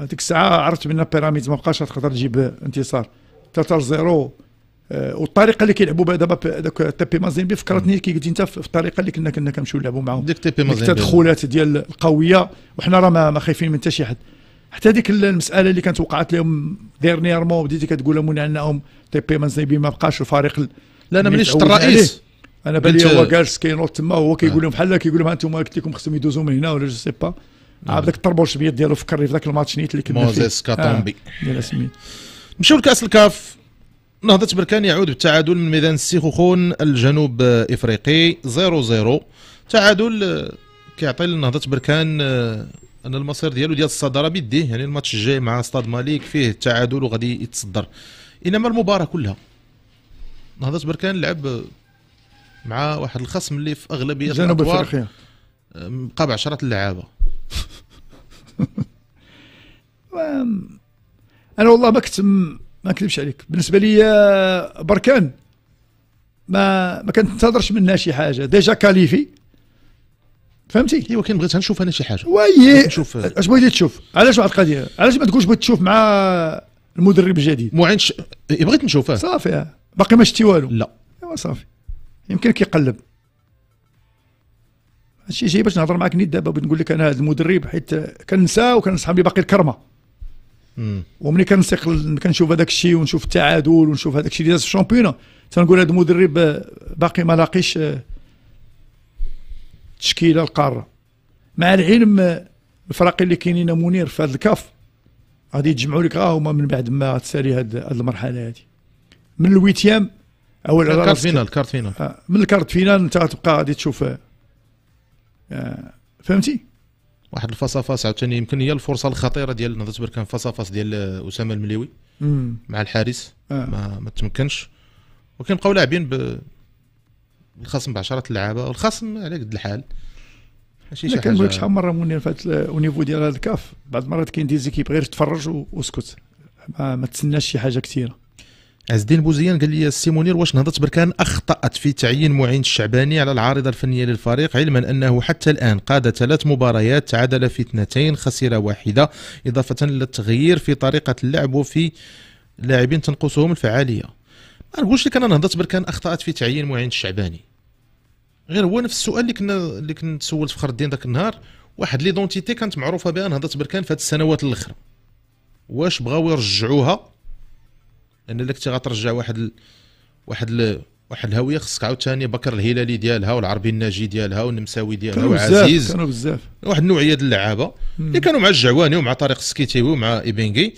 ديك الساعة عرفت بأن بيراميدز ما بقاش تقدر تجيب انتصار. 3 0 آه، والطريقة اللي كيلعبوا بها دابا داك تي بي مازيمبي فكرتني كي قلتي انت في الطريقة اللي كنا كنا كنمشيو نلعبوا معاهم. ديك تي بي ديك مازيمبي. التدخلات ديال القوية وحنا راه ما, خايفين من حتى شي حد. حتى ديك المسألة اللي كانت وقعت لهم dernièrement بديتي كتقول لهم انهم تي بي مازيمبي ما بقاش الفريق ال- لا أنا ملي شفت الرئيس. أنا بالي هو جالس كينوض تما هو كيقول لهم بحال كيقول لهم أنتم قلت لكم خصهم يدوزوا من هنا ولا je sais pas. عاد داك الطربوش بيد ديالو فكرني في ذاك الماتش نيت اللي كنا فيه. موزيس كاطومبي آه، نمشيو لكأس الكاف. نهضة بركان يعود بالتعادل من ميدان السيخوخون الجنوب إفريقي 0 0 تعادل آه، كيعطي لنهضة بركان آه، أن المصير ديالو ديال الصدارة بيديه. يعني الماتش الجاي مع استاد ماليك فيه التعادل وغادي يتصدر. إنما المباراة كلها. نهضة بركان لعب آه، مع واحد الخصم اللي في أغلبية جنوب إفريقيا. بقى بعشرة اللعابة. [LAUGHS] أنا والله ما كنت م- ما نكذبش عليك. بالنسبة لي آه، بركان ما ما كنتنتظرش منها شي حاجة. déjà qualifié. فهمتي؟ ايوا كاين بغيت نشوف أنا شي حاجة. oui نشوف آه، اش بغيتي تشوف؟ علاش واحد القضية علاش ما تقولش بغيت تشوف مع المدرب الجديد؟ معين ش... إيه، بغيت نشوفه صافي آه. باقي ما شتي والو؟ لا. إيوا صافي. يمكن كيقلب هادشي جاي باش نهضر معاك نيت دابا بغيت نقول لك أنا هذا المدرب حيت كنسى وكنسحب لي باقي الكرمة. وملي كنسيق كنشوف هذاك الشيء ونشوف التعادل ونشوف هذاك الشيء اللي داز في ال championnat تنقول هذا المدرب آه، باقي ما لاقيش آه، تشكيلة القارة. مع العلم آه، الفرق اللي كاينين منير في هذا الكاف غادي يتجمعوا لك غا هما من بعد ما تسالي هذه المرحلة هذه من ال huitième أو على quart راسك. finale quart finale. من ال quart finale أنت غتبقى غادي تشوف فهمتي؟ واحد ال face à face عاوتاني يمكن هي الفرصة الخطيرة ديال نهضة بركان face à face ديال أسامة المليوي. مع الحارس. آه. ما ما تمكنش. وكنبقاو لاعبين ب الخصم بعشرة اللعابة والخصم على قد الحال. ماشي شي كنقول لك حاجة. شحال من مره منير فات au niveau ديال هذا الكاف بعض المرات كاين des زيكيب غير تفرج واسكت ما, ما تسناش شي حاجة كثيرة. عز الدين بوزيان قال لي السي منير واش نهضة بركان أخطأت في تعيين معين الشعباني على العارضة الفنية للفريق علما أنه حتى الآن قاد ثلاث مباريات تعادل في اثنتين خسر واحدة إضافة للتغيير في طريقة اللعب وفي لاعبين تنقصهم الفعالية. ما نقولش لك أنا نهضة بركان أخطأت في تعيين معين الشعباني. غير هو نفس السؤال اللي كنا اللي كنت سولت فخر الدين ذاك النهار واحد l'identité كانت معروفة بها نهضة بركان في السنوات الأخرى. واش بغاو يرجعوها؟ لأن الا كنتي غترجع واحد ال... واحد ال... واحد الهوية خصك عاوتاني بكر الهلالي ديالها والعربي الناجي ديالها والنمساوي ديالها وعزيز. كانوا بزاف. واحد النوعية ديال اللعابة اللي كانوا مع الجعواني ومع طارق السكيتيوي ومع ايبينغي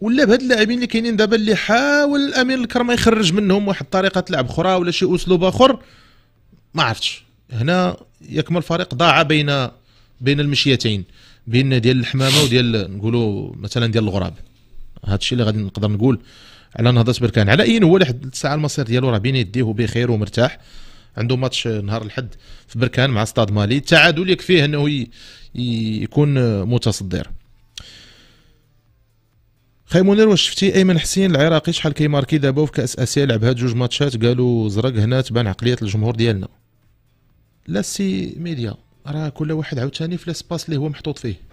ولا بهاد اللاعبين اللي كاينين دابا اللي حاول الامين الكرمه يخرج منهم واحد طريقة لعب أخرى ولا شي أسلوب آخر ما عرفتش. هنا يكمل الفريق ضاع بين بين المشيتين بين ديال الحمامة وديال نقولوا مثلا ديال الغراب. هذا الشيء اللي غادي نقدر نقول على نهضة بركان على أي هو لحد الساعة المصير ديالو راه بين يديه بخير ومرتاح. عنده ماتش نهار الحد في بركان مع ستاد مالي. التعادل يكفيه أنه يكون متصدر. خاي منير واش شفتي أيمن حسين العراقي؟ شحال كيماركي دابا وفي كأس آسيا لعب هاد جوج ماتشات؟ قالوا زرق هنا تبان عقلية الجمهور ديالنا. لا سي ميديا. راه كل واحد عاوتاني في l'espace اللي هو محطوط فيه.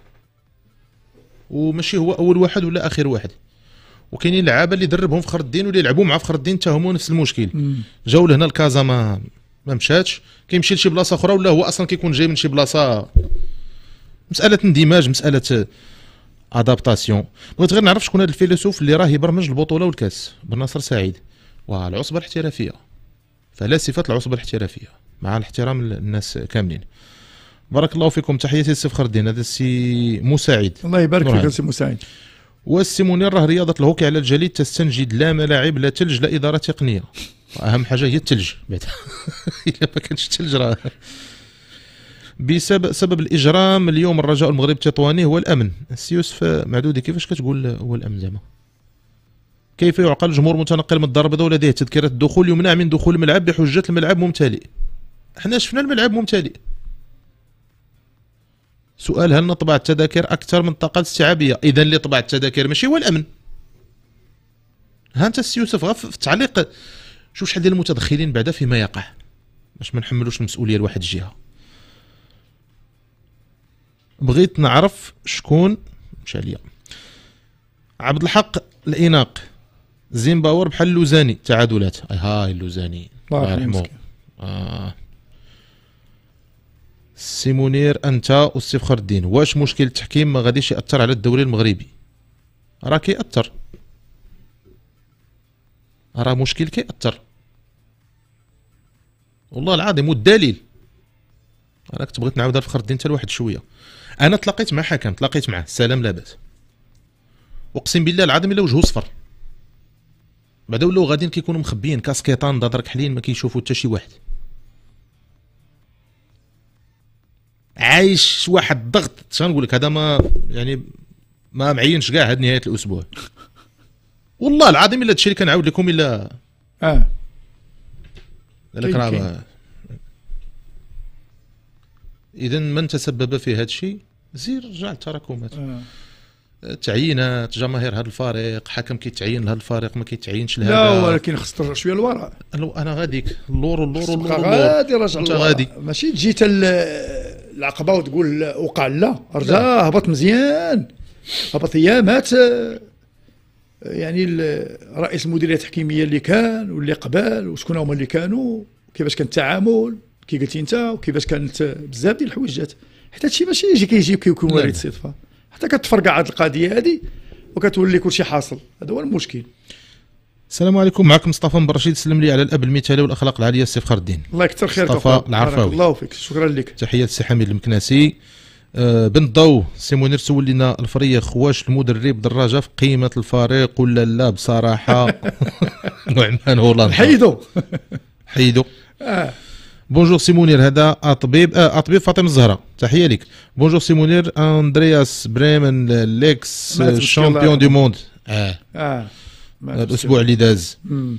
وماشي هو أول واحد ولا آخر واحد. وكاينين لعابة اللي دربهم فخر الدين واللي لعبوا مع فخر الدين حتى هما نفس المشكل. جاو لهنا الكازا ما ما مشاتش. كيمشي لشي بلاصة أخرى ولا هو أصلا كيكون جاي من شي بلاصة؟ مسألة اندماج مسألة adaptation بغيت غير نعرف شكون هذا الفيلسوف اللي راه يبرمج البطولة والكاس بن ناصر سعيد. والعصبة الاحترافية. فلا صفه العصبة الاحترافية مع الاحترام للناس كاملين. بارك الله فيكم. تحياتي السي فخر الدين هذا السي مساعد. الله يبارك فيك عليك. سي مساعد. والسي منير راه رياضة الهوكي على الجليد تستنجد لا ملاعب لا ثلج لا إدارة تقنية. أهم حاجة هي الثلج [LAUGHS] بعد [LAUGHS] إلا ما كانش الثلج راه. بسبب سبب الإجرام اليوم الرجاء المغرب التطواني هو الأمن. السي يوسف معدودي كيفاش كتقول هو الأمن زعما؟ كيف يعقل جمهور متنقل من الدار البيضاء ولديه تذكرة الدخول يمنع من دخول الملعب بحجة الملعب ممتلئ. إحنا شفنا الملعب ممتلئ. سؤال هل نطبع التذاكر أكثر من الطاقه الاستيعابيه إذا اللي طبع التذاكر ماشي هو الأمن. ها أنت السي يوسف في التعليق شوف شحال ديال المتدخلين بعدا فيما يقع؟ باش ما نحملوش المسؤولية لواحد الجهة. بغيت نعرف شكون مشى ليا. عبد الحق الإناق زيمباور بحال اللوزاني تعادلات. أي هاي اللوزاني الله يرحمه. آه. سي منير أنت والسي فخر الدين واش مشكل التحكيم؟ ما غاديش يأثر على الدوري المغربي. راه كيأثر. راه مشكل كيأثر. والله العظيم والدليل. أنا كنت بغيت نعاودها لفخر الدين حتى لواحد شوية. أنا تلاقيت مع حكم تلاقيت معاه. سلام لاباس أقسم بالله العظيم إلا وجهه صفر. بعدا ولاو غاديين كيكونوا مخبيين كاسكيطان ضاد ركحلين ما كيشوفوا حتى شي واحد. عايش واحد الضغط شنقول لك؟ هذا ما يعني ما معينش كاع هاد نهاية الأسبوع. والله العظيم إلا هادشي اللي كنعاود لكم الا آه. لك راه اذا من تسبب في هذا الشيء زير رجع التراكمات آه. تعيينات جماهير هذا الفريق حكم كيتعين لهذا الفريق ما كيتعينش لهذا. لا ولكن خص ترجع شوية للوراء. أنا غاديك. اللور اللور اللور غادي راجع. غادي. ماشي ال- العقبة وتقول وقع لا رجع. هبط مزيان. هبط ايامات آه، يعني رئيس المديرية التحكيميه اللي كان واللي قبل وشكون هما اللي كانوا كيفاش كان التعامل كي قلتي انت وكيفاش كانت بزاف ديال الحوايج جات. حتى هادشي ماشي يجي كيجي كيكون وارد لا. صدفة. حتى كتفرقع هاد القضية هادي وكتولي كلشي حاصل. هذا هو المشكل. السلام عليكم. معكم مصطفى بن رشيد سلم لي على الأب المثالي والأخلاق العالية السي فخر الدين الله يكثر خيرك مصطفى. العرفاوي. الله فيك. شكرا لك. تحية للسي حميد المكناسي. آه، بن ضو سي منير سول لنا الفريق. واش المدرب دراجة في قيمة الفريق ولا لا؟ بصراحة. [LAUGHS] نعمان هولاند حيدو. حيدو. آه. bonjour سي منير هذا أطبيب آه أطبيب فاطمة الزهراء تحية لك. بونجور سي منير أندرياس بريمه l'ex champion يرحمه. monde. آه. آه. ما الأسبوع اللي داز مم.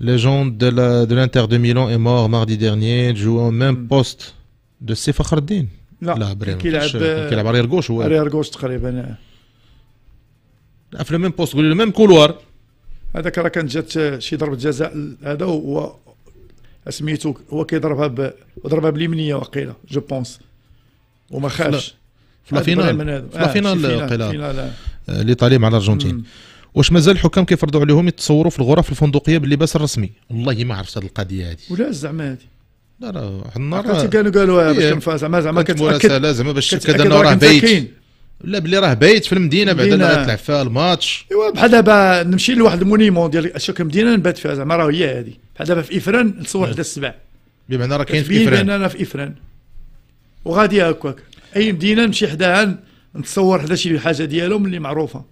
légende de la de l'Inter de Milan est mort mardi dernier jouant au même poste de سي فخر الدين لا لا بريمه كيلعب كيلعب كيلعب على arrière gauche هو arrière gauche تقريبا آه. لا، في ال même poste قول لي ال même couloir هذاك راه كانت جات شي ضربه جزاء هذا هو سميتو هو كيضربها ب ضربها باليمنيه وقيله je pense وما خافش في la finale. في la finale قيلة. finale آه. الايطالي مع الارجنتين مم. واش مازال الحكام كيفرضوا عليهم يتصوروا في الغرف الفندقية باللباس الرسمي؟ والله ما عرفت هذه القضية هذه ولا زعما هذه لا لا واحد النهار كانوا قالوا باش إيه. كنفا زعما زعما كتاكد زعما باش تاكد أنه راه بايت. لا بلي راه بايت في المدينة. اللي غتلعب فيها الماتش. أيوا بحال دابا نمشي لواحد ال monument ديال اشياء مدينة نبات فيها زعما راه هي هذه بحال دابا في إفران نتصور حدا السبع بمعنى راه كاين في بان كيفران أنا في إفران. وغادي هكاك. أي مدينة نمشي حداها نتصور حدا شي حاجة ديالهم اللي معروفة.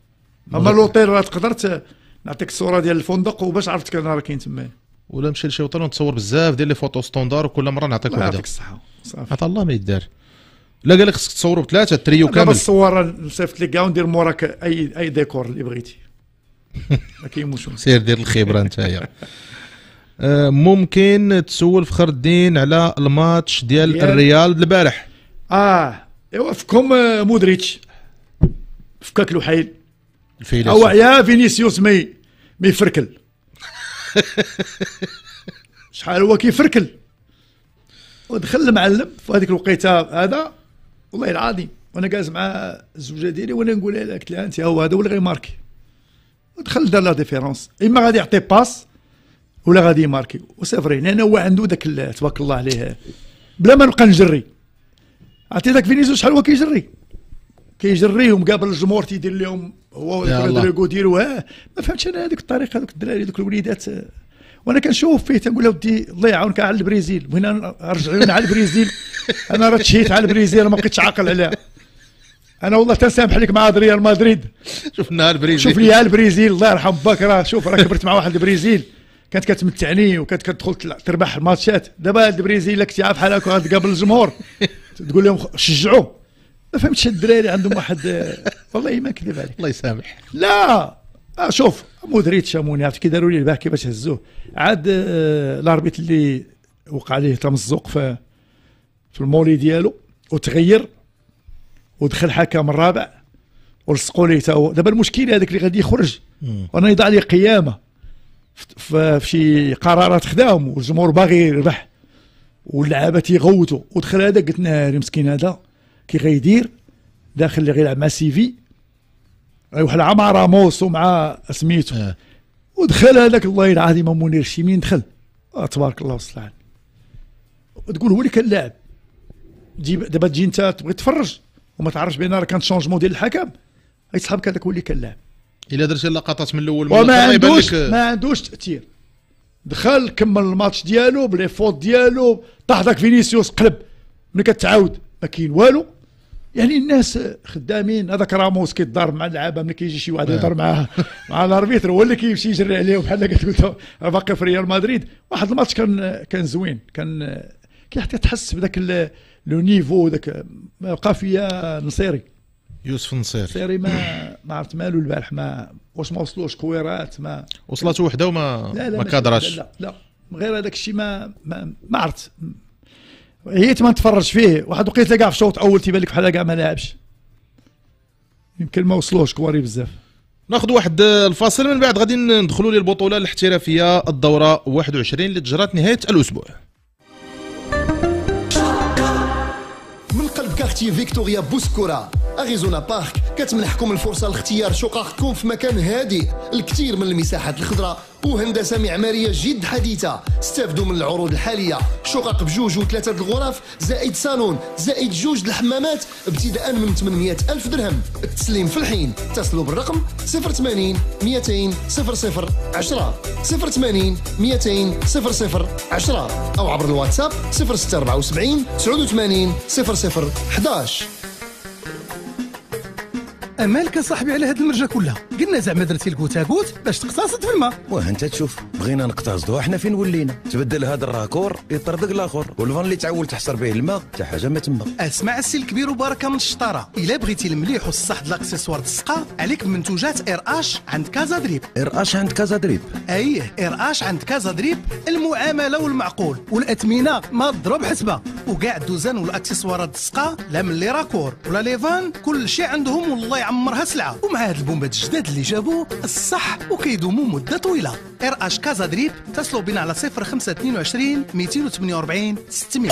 أما لوطيل راه تقدر نعطيك الصورة ديال الفندق وباش عرفتك أنا راه كاين تما. ولا مشي لشي وطن ونتصور بزاف ديال les photos standards وكل مرة نعطيك وحده يعطيك الصحة. صافي. عطا الله ما يدار. لا قال لك خصك تصوروا بثلاثة دابا كامل. الصور نصيفط لك كاع وندير موراك أي أي ديكور اللي بغيتي. [LAUGHS] ما كاين سير دير الخبرة نتايا. آه، ممكن تسول فخر الدين على الماتش ديال الريال البارح. آه إيوا فكم آه، مودريتش. فكاك الوحيد. الفيلسوف أو يا فينيسيوس مي مي يفركل [LAUGHS] شحال هو كيفركل ودخل المعلم في هذيك الوقيتة هذا والله العظيم وأنا جالس مع الزوجة ديالي وأنا نقول لها قلت لها أنت هو هذا هو اللي غيماركي ودخل دار la différence. إما غادي يعطي passe ولا غادي يماركي. و c'est vrai لأن هو عنده ذاك تبارك الله عليه بلا ما نبقى نجري. عرفتي ذاك فينيسيوس شحال هو كيجري؟ كيجريهم قابل الجمهور تيدير لهم هو. رودريغو ديروا ما فهمتش أنا هذيك الطريقة هذوك الدراري هذوك الوليدات. وأنا كنشوف فيه تنقول له ودي الله يعاونك على البرازيل بغينا رجعونا على البرازيل [LAUGHS] أنا راه تشهيت على البرازيل ما بقيتش عاقل عليها. أنا والله تنسامح لك مع ريال مدريد. شفنا البريزيل. شوف لي البرازيل الله يرحم باك راه. شوف راه كبرت مع واحد البرازيل كانت كتمتعني وكانت كتدخل تربح الماتشات. دابا البرازيل كنتي عارف بحال هكا غتقابل الجمهور. تقول لهم شجعوا ما فهمتش الدراري عندهم واحد والله ما نكذب عليك. الله يسامح. لا آه شوف مودريتش تشواميني عرفت كي داروا لي البارح كيفاش هزوه. عاد آه ال arbitre اللي وقع عليه تمزق في في ال mollet ديالو وتغير ودخل حكم الرابع ولصقوا ليه تا هو. دابا المشكل هذاك اللي غادي يخرج وأنا يضع لي قيامة في شي قرارات خداهم والجمهور باغي يربح واللعابة تيغوتوا. ودخل هذا قلت ناري مسكين هذا كي غيدير داخل اللي غيلعب مع سيفي واحد مع راموس ومع سميتو. آه. ودخل هذاك الله العظيم منير شي مين دخل؟ آه تبارك الله وصل وتقول هو اللي كان لاعب. تجيب دابا تجي انت تبغي تفرج وما تعرفش بأن راه كان changement ديال الحكم. غيتسحبك هذاك هو اللي كان لاعب. إلا درتي اللقطات من الأول وما عندوش ما عندوش تأثير. دخل كمل الماتش ديالو ب les fautes ديالو طاح ذاك فينيسيوس قلب. ملي كتعاود ما كاين والو. يعني الناس خدامين هذاك راموس كيتضارب مع اللعابة ملي كيجي شي واحد يضرب معاه مع ال arbitre هو اللي كيمشي يجري عليهم بحال قلت راه باقي في ريال مدريد. واحد الماتش كان كان زوين كان كيعطي تحس بذاك لو نيفو ذاك بقى فيا نصيري. يوسف النصير نصيري ما ما عرفت مالو البارح ما واش ما وصلوش كويرات ما. وصلت وحدة وما لا لا ما كادراش. لا لا, لا. غير هذاك الشيء ما ما, ما عرفت. هيت ما نتفرج فيه. واحد وقيته كاع في شوط أول تيبان لك بحال كاع ما لعبش. يمكن ما وصلوش كواري بزاف. ناخذ واحد الفاصل من بعد غادي ندخلوا للبطولة الاحترافية الدورة 21 اللي تجرات نهاية الأسبوع. من قلب quartier فيكتوريا بوسكورا. أريزونا بارك. كتمنحكم الفرصة لاختيار شققكم في مكان هادئ. الكثير من المساحات الخضراء وهندسة معمارية جد حديثة. استافدوا من العروض الحالية. شقق بجوج وثلاثة الغرف. زائد صالون. زائد جوج الحمامات. ابتداء من 800 ألف درهم. التسليم في الحين. اتصلوا بالرقم 080 200 00 10 080 200 00 10 أو عبر الواتساب 0674 89 00 11 أمالك صاحبي على هاد المرجة كلها. قلنا زعما درتي ال goutte à goutte باش تقتصد في الماء واه انت تشوف بغينا نقتصدوا إحنا فين ولينا؟ تبدل هذا ال raccord يطردق الآخر. وال vanne اللي تعول تحصر به الماء حتى حاجة ما تما. أسمع السي الكبير وبركه من الشطارة. إلا بغيتي المليح والصح الأكسسوار السقا عليك بمنتوجات إر أش عند كازا دريب. ارقاش عند كازا دريب. إيه إر أش عند كازا دريب المعاملة والمعقول. والاثمنه ما تضرب حسبة. وكاع الدوزان والاكسسوارات السقا لا من les raccords. ولا les vannes كل شيء عندهم والله يعمرها سلعه ومع هاد البومبات الجداد اللي جابوا الصح وكيدوموا مده طويله ار اش كازا دريب اتصلوا بنا على 0522 248 600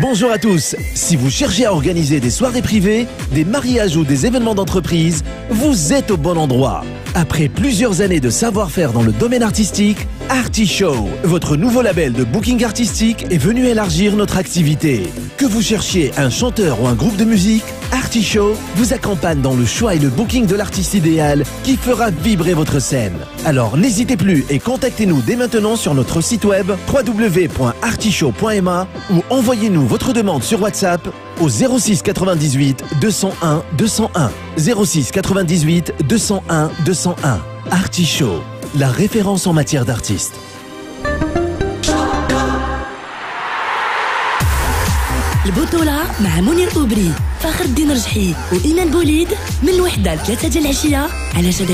Bonjour à tous. Si vous cherchez à organiser des soirées privées, des mariages ou des événements d'entreprise, vous êtes au bon endroit. Après plusieurs années de savoir-faire dans le domaine artistique, Arty Show, votre nouveau label de booking artistique, est venu élargir notre activité. Que vous cherchiez un chanteur ou un groupe de musique, Arty Show vous accompagne dans le choix et le booking de l'artiste idéal qui fera vibrer votre scène. Alors n'hésitez plus et contactez-nous dès maintenant sur notre site web www.artishow.ma ou envoyez-nous votre demande sur WhatsApp au 06 98 201 201 06 98 201 201 Arty Show, la référence en matière d'artistes. البطولة مع منير أوبري فخر الدين رجحي وإيمان بوليد من الوحدة لثلاثة ديال العشية على شدا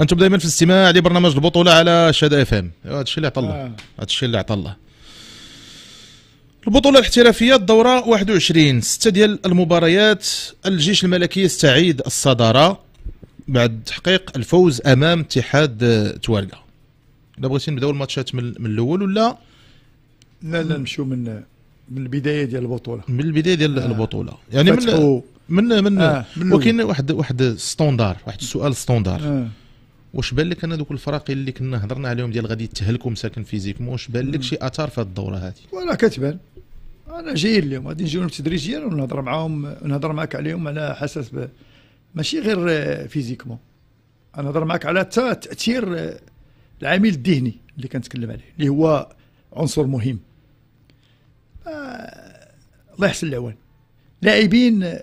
أنتم دائما في الاستماع لبرنامج البطولة على شدا إف إم. هذا الشيء اللي عطى الله آه. هذا الشيء اللي عطى الله البطولة الاحترافية الدورة 21 ستة ديال المباريات. الجيش الملكي يستعيد الصدارة بعد تحقيق الفوز أمام اتحاد آه، توارقة إلا بغيتي نبدأو الماتشات من, من الأول ولا؟ لا لا نمشيو من من البداية ديال البطولة. من البداية ديال البطولة. يعني من من من, آه، من. وكاين واحد واحد standard واحد السؤال standard آه. واش بان لك ان دوك الفرق اللي كنا هضرنا عليهم ديال غادي يتهلكوا مساكن physiquement واش بان لك شي اثار في هذه الدورة هذه ولا كتبان أنا جاي اليوم غادي نجيو تدريجيا ونهضر معاهم نهضر معاك عليهم على حسب ماشي غير physiquement. أنا نهضر معاك على تا تأثير العامل الذهني اللي كنتكلم عليه اللي هو عنصر مهم. آه، الله يحسن العوان لاعبين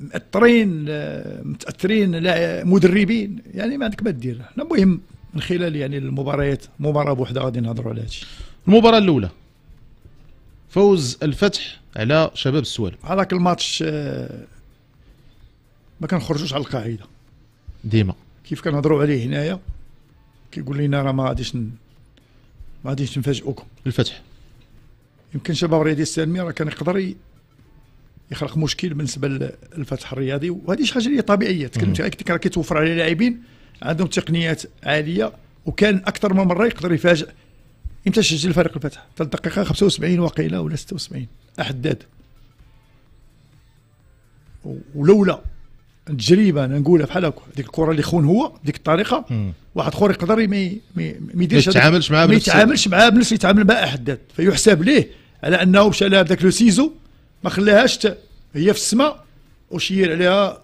مأثرين آه، متأثرين لا- مدربين. يعني ما عندك ما دير المهم من خلال يعني المباريات مباراة بوحدة غادي نهضروا على هادشي. المباراة الأولى. فوز الفتح على شباب السوال. هذاك الماتش آه، ما كنخرجوش على القاعدة. ديما. كيف كنهضروا عليه هنايا؟ كيقول لنا راه ما غاديش ن- ما غاديش نفاجئوكم. الفتح. يمكن شباب الرياضي السالمي راه كان يقدر يخلق مشكل بالنسبة للفتح الرياضي. وهذه شي حاجة اللي طبيعية. تكلمت عليك راه كيتوفر عليه لاعبين عندهم تقنيات عالية وكان أكثر من مرة يقدر يفاجئ إمتى سجل فريق الفتح؟ حتى الدقيقة 75 وقيله ولا 76 احداد ولولا التجربه أنا نقولها بحال هكا ديك الكرة اللي خون هو بديك الطريقة مم. واحد آخر يقدر ما يديرش ما يتعاملش معاه ما يتعاملش معاه بنفس اللي يتعامل مع احداد فيحسب ليه على أنه مشى لها بداك le ciseau ما خلاهاش هي في السماء وشير عليها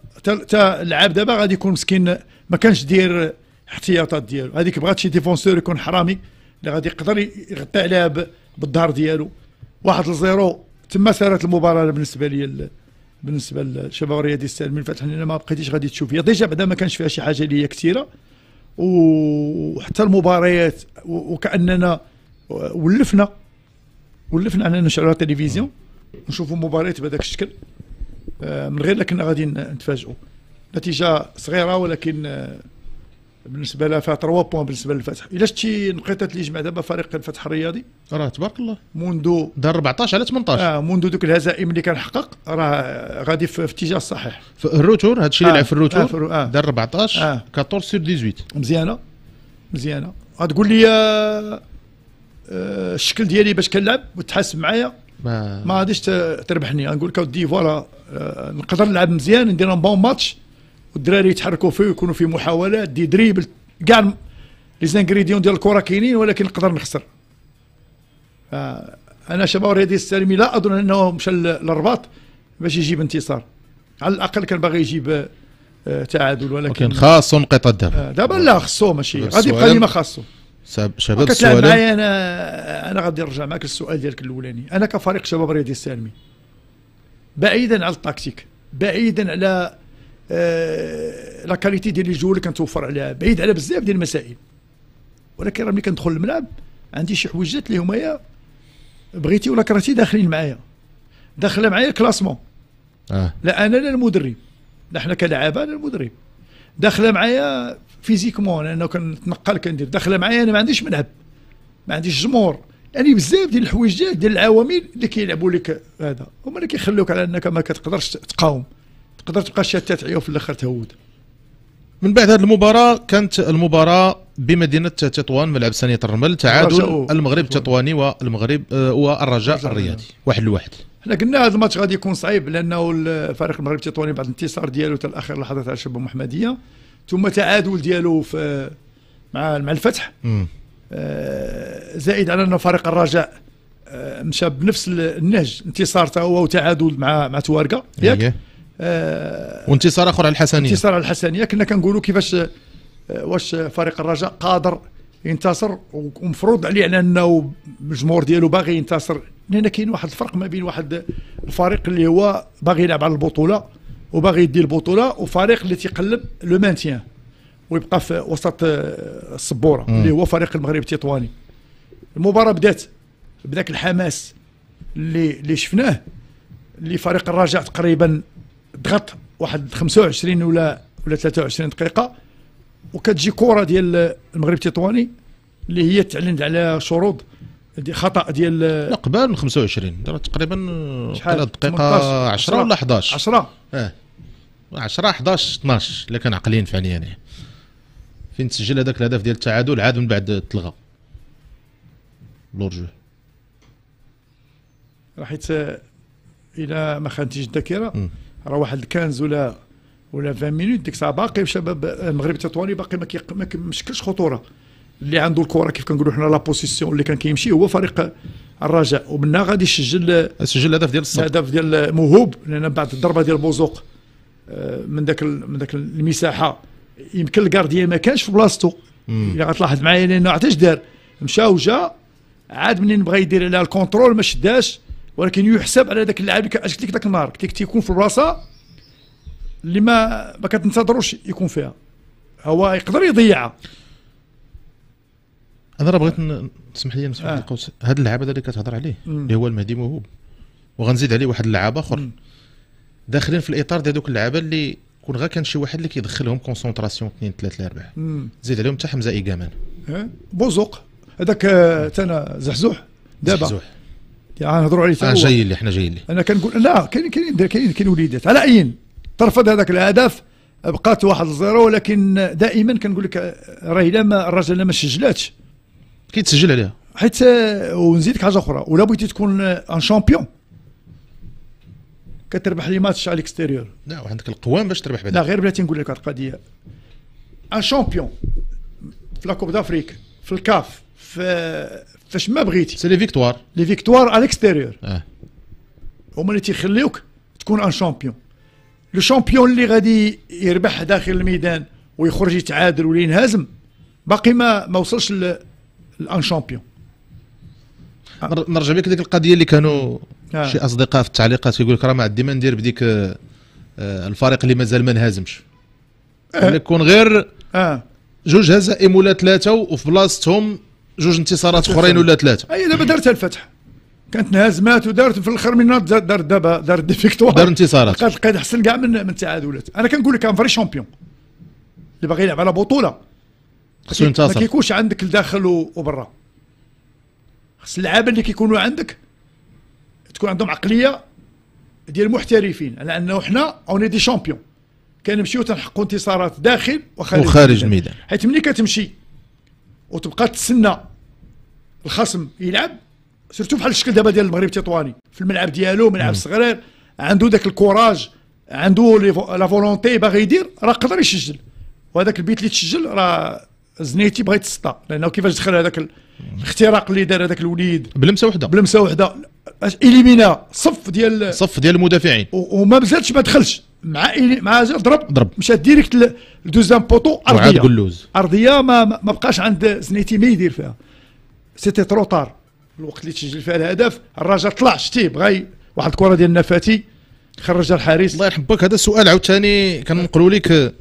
تا اللعاب دابا غادي يكون مسكين ما كانش دير احتياطات ديالو. هذيك بغات شي défenseur يكون حرامي اللي غادي يقدر يغطي عليها بالظهر ديالو. واحد ل zéro تما سارت المباراة بالنسبة لي ال- بالنسبة للشباب الرياضي السالمي الفتح أنا ما بقيتيش غادي تشوف. هي déjà بعدا ما كانش فيها شي حاجة اللي هي كثيره وحتى المباريات وكأننا ولفنا ولفنا اننا نشعلوا التلفزيون. نشوفوا مباريات بهذاك الشكل. آه، من غير لكن غادي نتفاجئوا. نتيجة صغيرة ولكن آه، بالنسبة لها فيها 3 points بالنسبة للفتح. إلا شتي نقطه اللي جمع دابا فريق الفتح الرياضي. راه تبارك الله. منذ دار 14 على 18 آه منذ دوك الهزائم اللي كان حقق راه غادي في, في اتجاه الصحيح في ال retour هذا الشيء اللي آه، لعب في ال retour آه، ال re- آه. دار 14 آه. 14 sur 18 مزيانة مزيانة. غتقول لي الشكل ديالي باش كنلعب وتحاسب معايا. ما, ما غاديش تربحني. غنقول لك أودي voilà آه، نقدر نلعب مزيان ندير un bon match والدراري يتحركوا فيه ويكونوا في محاولات des dribbles كاع les ingrédients ديال الكرة كاينين ولكن نقدر نخسر. آه، أنا شباب الرياضي السالمي لا أظن أنه مشى للرباط باش يجيب انتصار. على الأقل كان باغي يجيب آه، تعادل ولكن ولكن خاص نقطة الذهب آه، دابا لا خصو ماشي. غادي يبقى السوالم. ديما خاصو. شباب السوالم معايا أنا أنا غادي نرجع معك للسؤال ديالك الأولاني. أنا كفريق شباب الرياضي السالمي. بعيدا على التكتيك بعيدا على آه لا كاليتي ديال الجو اللي كنتوفر عليها بعيد على بزاف ديال المسائل. ولكن راه ملي كندخل الملعب عندي شي حويجات اللي هما بغيتي ولا كرهتي داخلين معايا. داخلة معايا الكلاسمون. آه. لا أنا لا المدرب. لا حنا كلاعبة لا المدرب. داخلة معايا فيزيكمون لأنه كنتنقل كندير. داخلة معايا أنا ما عنديش ملعب ما عنديش جمهور يعني بزاف ديال الحويجات ديال العوامل اللي كيلعبوا لك هذا. هما اللي كيخلوك على أنك ما كتقدرش تقاوم. تقدر تبقى شتات عيو في الآخر تهود. من بعد هذه المباراة كانت المباراة بمدينة تطوان ملعب ثانية الرمل تعادل المغرب التطواني والمغرب آه، والرجاء الرجاء الرياضي. واحد لواحد. حنا قلنا هذا الماتش غادي يكون صعيب لأنه الفريق المغربي التطواني بعد الانتصار ديالو حتى الآخر لحظات على شبه محمدية. ثم تعادل ديالو في مع مع الفتح. آه، زائد على أن فريق الرجاء آه، مشى بنفس النهج انتصار تا هو وتعادل مع مع توارقه ياك؟ أيه. آه، وانتصار آخر على الحسنية. انتصار على الحسنية. كنا كنقولوا كيفاش آه، واش فريق الرجاء قادر ينتصر ومفروض عليه على أنه الجمهور ديالو باغي ينتصر. لأن كاين واحد الفرق ما بين واحد الفريق اللي هو باغي يلعب على البطولة وباغي يدي البطولة وفريق اللي تيقلب لو مانتيان ويبقى في وسط آه، السبورة اللي هو فريق المغرب التطواني. المباراة بدات بداك الحماس اللي اللي شفناه اللي فريق الرجاء تقريبا ضغط واحد 25 ولا ولا 23 دقيقة. وكتجي كره ديال المغرب التطواني اللي هي تعلنت على شروط دي خطأ ديال لا قبل من 25 دارت تقريبا شحال؟ ثلاث دقيقة 18 10 ولا 11 10 آه 10 11 12 إلا كان عقلين فعليا. يعني فين تسجل هذاك الهدف ديال التعادل عاد من بعد تلغى. لورجو. راه حيت إلى ما خانتيش الذاكرة. راه واحد ال quinze ولا ولا 20 minutes ديك الساعة باقي شباب المغرب التطواني باقي ما, ما كيمشكلش خطورة. اللي عنده الكرة كيف كنقولوا حنا la possession اللي كان كيمشي هو فريق الرجاء ومنها غادي يسجل سجل الهدف ديال الصبر الهدف ديال موهوب لأن بعد الضربة ديال بوزوق آه، من ذاك من ذاك المساحة. يمكن ال gardien ما كانش في بلاصتو. إلا غتلاحظ معايا لأنه عرفتاش دار. مشى وجا عاد منين بغى يدير عليها ال contrôle ما شداش ولكن يحسب على ذاك اللاعب اللي اش قلت لك ذاك النهار قلت لك تيكون في البلاصة اللي ما ما كتنتظروش يكون فيها. هو يقدر يضيعها أنا راه بغيت تسمح لي نسمح آه. القوس هذا اللعاب هذا اللي كتهضر عليه. اللي هو المهدي موهوب. وغنزيد عليه واحد اللعاب آخر. مم. داخلين في الإطار ديال دوك اللعابة اللي كون غير كان شي واحد اللي كيدخلهم concentration 2 3 4 مم. زيد عليهم حتى حمزة ايكامان؟ بوزوق. هذاك آه، تانا زحزوح. دابا. زحزوح. يعني نهضروا عليه آه تا هو. جايين لي حنا جايين لي. أنا كنقول لا كاين كاين كاين كاين وليدات. على اي ترفض هذاك الهدف بقات واحد ال zéro ولكن دائما كنقول لك آه، راه الا ما الراجل ما سجلاتش كيتسجل عليها. حيت آه، ونزيدك حاجة أخرى. ولا بغيتي تكون un champion كتربح les matchs على ال extérieur. لا وعندك القوام باش تربح لا بعدا غير بلاتي نقول لك هاد القضية. un champion في la Coupe d'Afrique في الكاف في فاش ما بغيتي. c'est les victoires les victoires على ال extérieur آه. هما اللي تيخليوك تكون un champion le champion اللي غادي يربح داخل الميدان ويخرج يتعادل ولا ينهزم باقي ما ما وصلش لأن champion نر- نرجع بك لديك القضية اللي كانوا آه. شي أصدقاء في التعليقات يقول لك راه ما عندي ما ندير بديك آه، آه، الفريق اللي مازال ما انهزمش. آه. يكون غير آه. جوج هزائم ولا ثلاثة وفي بلاصتهم جوج انتصارات أخرين ولا ثلاثة. أي دابا دارتها الفتح. كانت انهزمات ودارت في الآخر منها دار دابا دارت des victoires. دار انتصارات. لقات لقيت احسن كاع من من التعادلات. أنا كنقول لك un vrai champion. اللي باغي يلعب على بطولة. خصو ما ينتصر. كيكونش عندك الداخل و- وبرا. خص اللعابه اللي كيكونوا عندك تكون عندهم عقلية ديال المحترفين على انه حنا on est des champions كنمشيو تنحققوا انتصارات داخل وخارج وخارج الميدان. حيت ملي كتمشي وتبقى تسنى الخصم يلعب surtout بحال الشكل دابا ديال المغرب التطواني. في الملعب ديالو ملعب صغير عنده ذاك ال courage عنده la volonté باغي يدير راه قدر يسجل. وهذاك ال but اللي تسجل راه زنيتي بغا يتسطى لأنه كيفاش دخل هذاك ال- الاختراق اللي دار هذاك الوليد؟ بلمسة وحدة. بلمسة وحدة. élimina صف ديال صف ديال المدافعين. وما مازالش ما دخلش. مع إلي مع ضرب. ضرب. مشى direct ل deuxième poteau أرضية. قلوز. أرضية ما ما بقاش عند زنيتي ما يدير فيها. c'était trop tard الوقت اللي تسجل فيها الهدف. الراجل طلع شتيه بغا ي- واحد الكرة ديال النفاتي خرج الحارس. الله يرحم باك هذا السؤال عاوتاني كنقولوا لك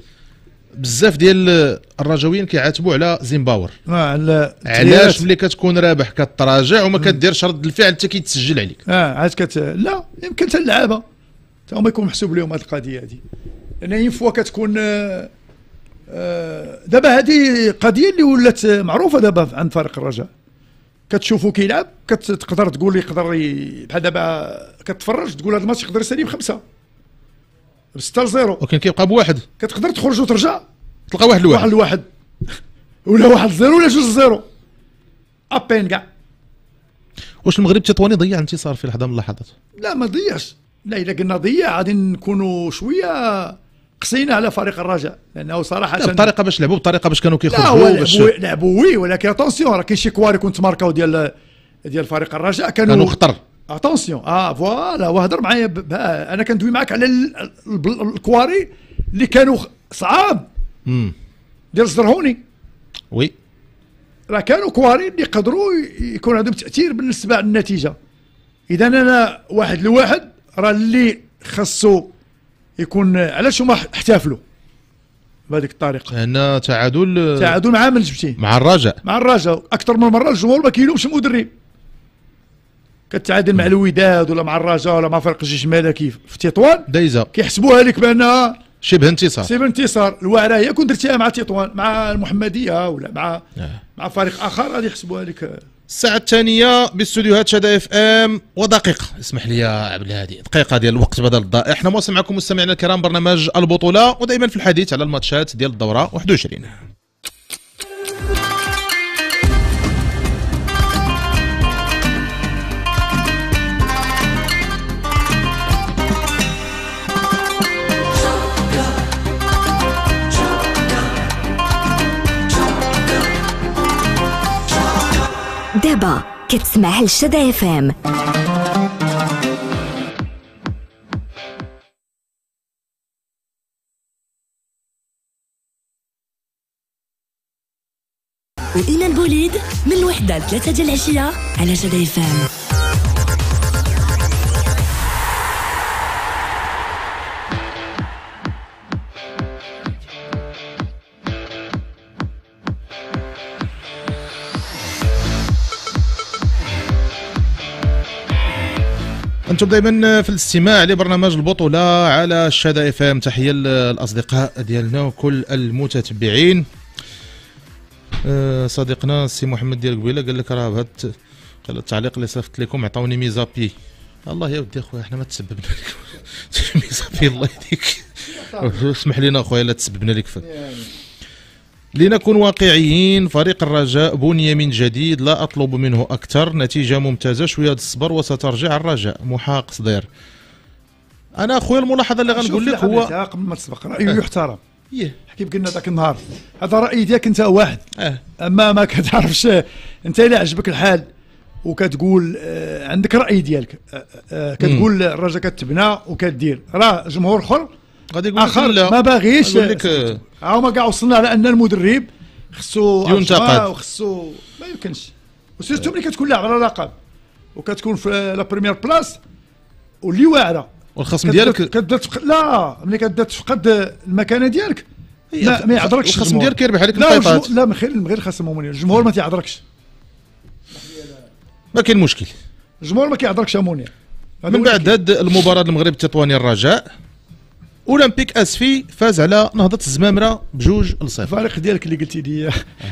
بزاف ديال آه، الرجاويين كيعاتبوا على زيمباور. آه ال- علاش. ملي كتكون رابح كتراجع وما كديرش رد الفعل حتى كيتسجل عليك؟ آه عاد كت لا يمكن حتى اللعابة. تا هما يكون محسوب لهم هذه القضية هذه لأن une fois كتكون آه، آه، دابا هذه قضية اللي ولات معروفة دابا عند فريق الرجاء. كتشوفو كيلعب كتقدر تقول يقدر بحال دابا كتفرج تقول هذا الماتش يقدر يسالي بخمسه بستة لزيرو ولكن كيبقى بواحد. كتقدر تخرج وترجع؟ تلقى واحد واحد لواحد. لواحد ولا واحد زيرو ولا جوج زيرو. أبين كاع. واش المغرب التطواني ضيع انتصار في لحظه من اللحظات؟ لا ما ضيعش. لا اذا قلنا ضيع غادي نكونوا شوية قسينا على فريق الرجاء. لأنه صراحة لا بطريقة باش لعبوا بطريقة باش كانوا لا كيخرجوا باش لعبوا لعبوا oui ولكن attention راه كاين شي كواري كنت ماركاو ديال ديال فريق الرجاء. كانوا كانوا خطر. attention آه voilà وهضر معايا ب- أنا كندوي معاك على ال- ال- الكواري اللي كانوا صعاب. ديال الزرهوني. oui. راه كانوا كواري اللي يقدروا ي- يكون عندهم تأثير بالنسبة للنتيجه إذا أنا واحد لواحد راه اللي خاصو يكون علاش هما احتفلوا؟ بهذيك الطريقة. هنا تعادل تعادل مع من جبتيه؟ مع الرجاء مع الرجاء أكثر من مرة الجمهور ما كيلومش المدرب كتعادل مع الوداد ولا مع الرجاء ولا مع فريق الجيش الملكي في تطوان؟ دايزة. كيحسبوها لك بانها شبه انتصار. شبه انتصار. الواعره هي كون درتيها مع تطوان مع المحمدية ولا مع آه. مع فريق آخر غادي يحسبوها لك. الساعة الثانية باستوديوهات شدى FM ودقيقة. اسمح لي يا عبد الهادي دقيقة ديال الوقت بدل الضائع. إحنا مواصل معكم مستمعينا الكرام برنامج البطولة ودائما في الحديث على الماتشات ديال الدورة 21 دابا كتسمع لشدى FM. وإيمان بوليد من الوحدة لثلاثة ديال العشية على شدى FM. أنتم دائما في الاستماع لبرنامج البطولة على الشدا إف إم. تحية للأصدقاء ديالنا وكل المتتبعين. آه، صديقنا السي محمد ديال قبيلة قال لك راه بهذا التعليق اللي صيفط لكم عطاوني ميزابي. الله يا ودي اخويا إحنا ما تسببنا لك. [LAUGHS] ميزابي الله يهديك. [LAUGHS] اسمح لنا اخويا لا تسببنا لك في لنكن واقعيين فريق الرجاء بني من جديد لا أطلب منه أكثر. نتيجة ممتازة شوية الصبر وسترجع الرجاء. محاق صدير. أنا أخويا الملاحظة اللي غنقول لك هو قبل ما تسبق رايه يحترم. إيه. كيف قلنا ذاك النهار. هذا رأي ديالك أنت واحد. آه. أما ما [LAUGHS] كتعرفش أنت إلا عجبك الحال وكتقول آه، عندك رأي ديالك. آه، آه، كتقول الرجاء كتبنى وكدير. راه جمهور اخر غادي يقول لك لا. ما باغيش. يقول لك آه، ها هما كاع وصلنا على أن المدرب خصو ينتقد. وخصو ما يمكنش. وسيرتو ملي كتكون لاعب على لقب. وكتكون في la première place واللي واعرة. والخصم ديالك كتبدا تفقد لا ملي كتبدا تفقد المكانة ديالك لا ما يعذركش الخصم. ديالك يربح عليك الجمهور- لا من غير من غير خصم هما الجمهور ما تيعذركش. ما كاين مشكل. الجمهور ما كيعذركش يا منير هذا من بعد هاد المباراة المغرب التطواني الرجاء. اولمبيك اسفي فاز على نهضة الزمامرة بجوج. لصفر الفريق ديالك اللي قلتي لي